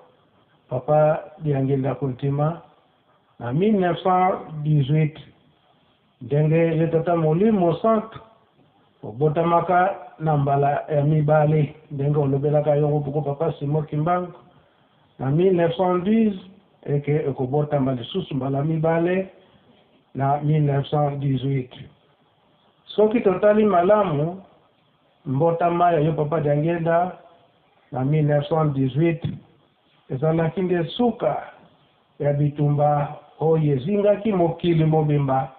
Papa Diangenda Akontima na 1918 ndenge yo Tata Molimo Santu obotamaka na mbala ya mibale ndenge olobelaka yongo buku Papa Simon Kimbangu na 1910 eke ekobotama lisusu mbala mibale na 1918 soki totali malamu Mbotama ya yo Papa Diangenda na 1918 ezalaki nde suka ya bitumba oyo ezingaki mokili mobimba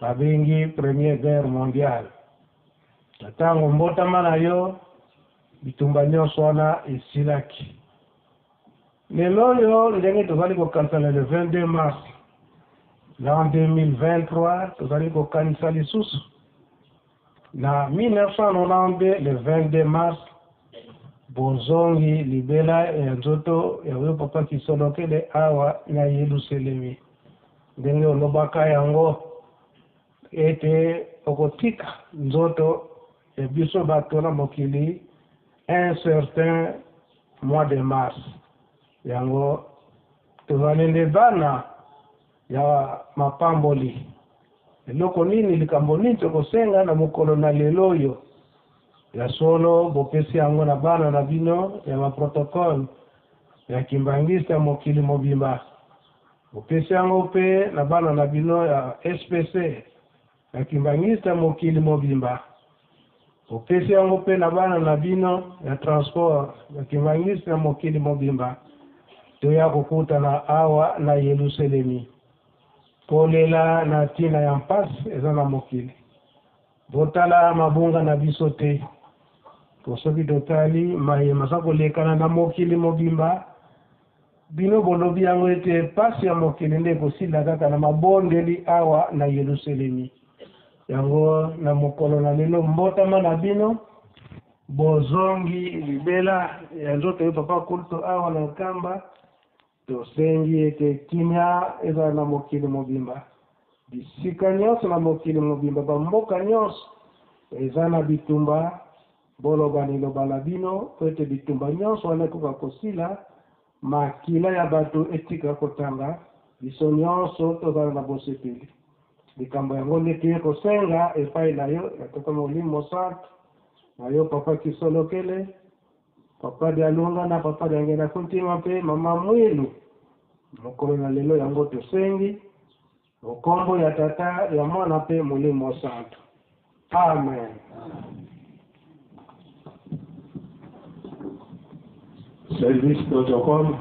babengi Première Guerre Mondiale. Na tango mbotama na yo, bitumba nionso wana esilaki. Lelo oyo ndenge tozali kokanisa na le 22 mars l'an 2023, tozali kokanisa lisusu Na 1992, le 22 mars, bozongi libela ya nzoto ya oyo Papa Kisolokele awa na Yeluselemi, ndenge olobaka yango, ete okotika nzoto ya biso bato na mokili un certain mois de mars. Yango tozali nde bana. ya mapamboli. Eloko nini, likambo nini tokosenga na mokolo na lelo oyo? Ya solo, bopesi yango na bana na bino ya ba protocole ya Kimbanguiste ya mokili mobimba. Bopesi yango mpe na bana na bino ya SPC, Na kimbanguiste ya mokili mobimba. Bopesi yango pe na bana na bino ya transport ya kimbanguiste ya mokili mobimba. Toya kokutana awa na Yeluselemi. Kolela na tina ya mpasi eza na mokili. Botala mabunga na biso te. Po soki totali maye maza kolekana na mokili mobimba, Bino bolobi yango ete pasi ya mokili nde ekosila kaka na mabondeli awa na Yeluselemi. Yango na mokolo na lelo mbotama na bino, bozongi libela ya nzoto ye Papa Kulto awa na Nkamba. Tosengi ete kimia ezala na mokili mobimba. Bisika nionso na mokili mobimba, ba mboka nionso eza na bitumba. Boloba liloba na bino mpo ete bitumba nyonso wana ekoka kosila, makila ya bato etika kotanga, biso nyonso tozala na bosepeli. Likambo yango nde toye kosenga epai na yo, ya tata Molimo Mosantu na yo, Papa Kisolokele, Papa Dialunga na Papa Diangenakuntima mpe Mama Mwilu. Mokolo na lelo yango tosengi, Okombo ya Tata, ya Mwana mpe Molimo Santu. Amen. Service protocole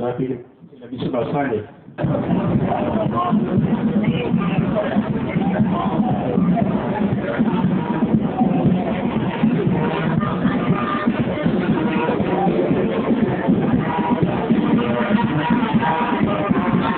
rapide na biso basale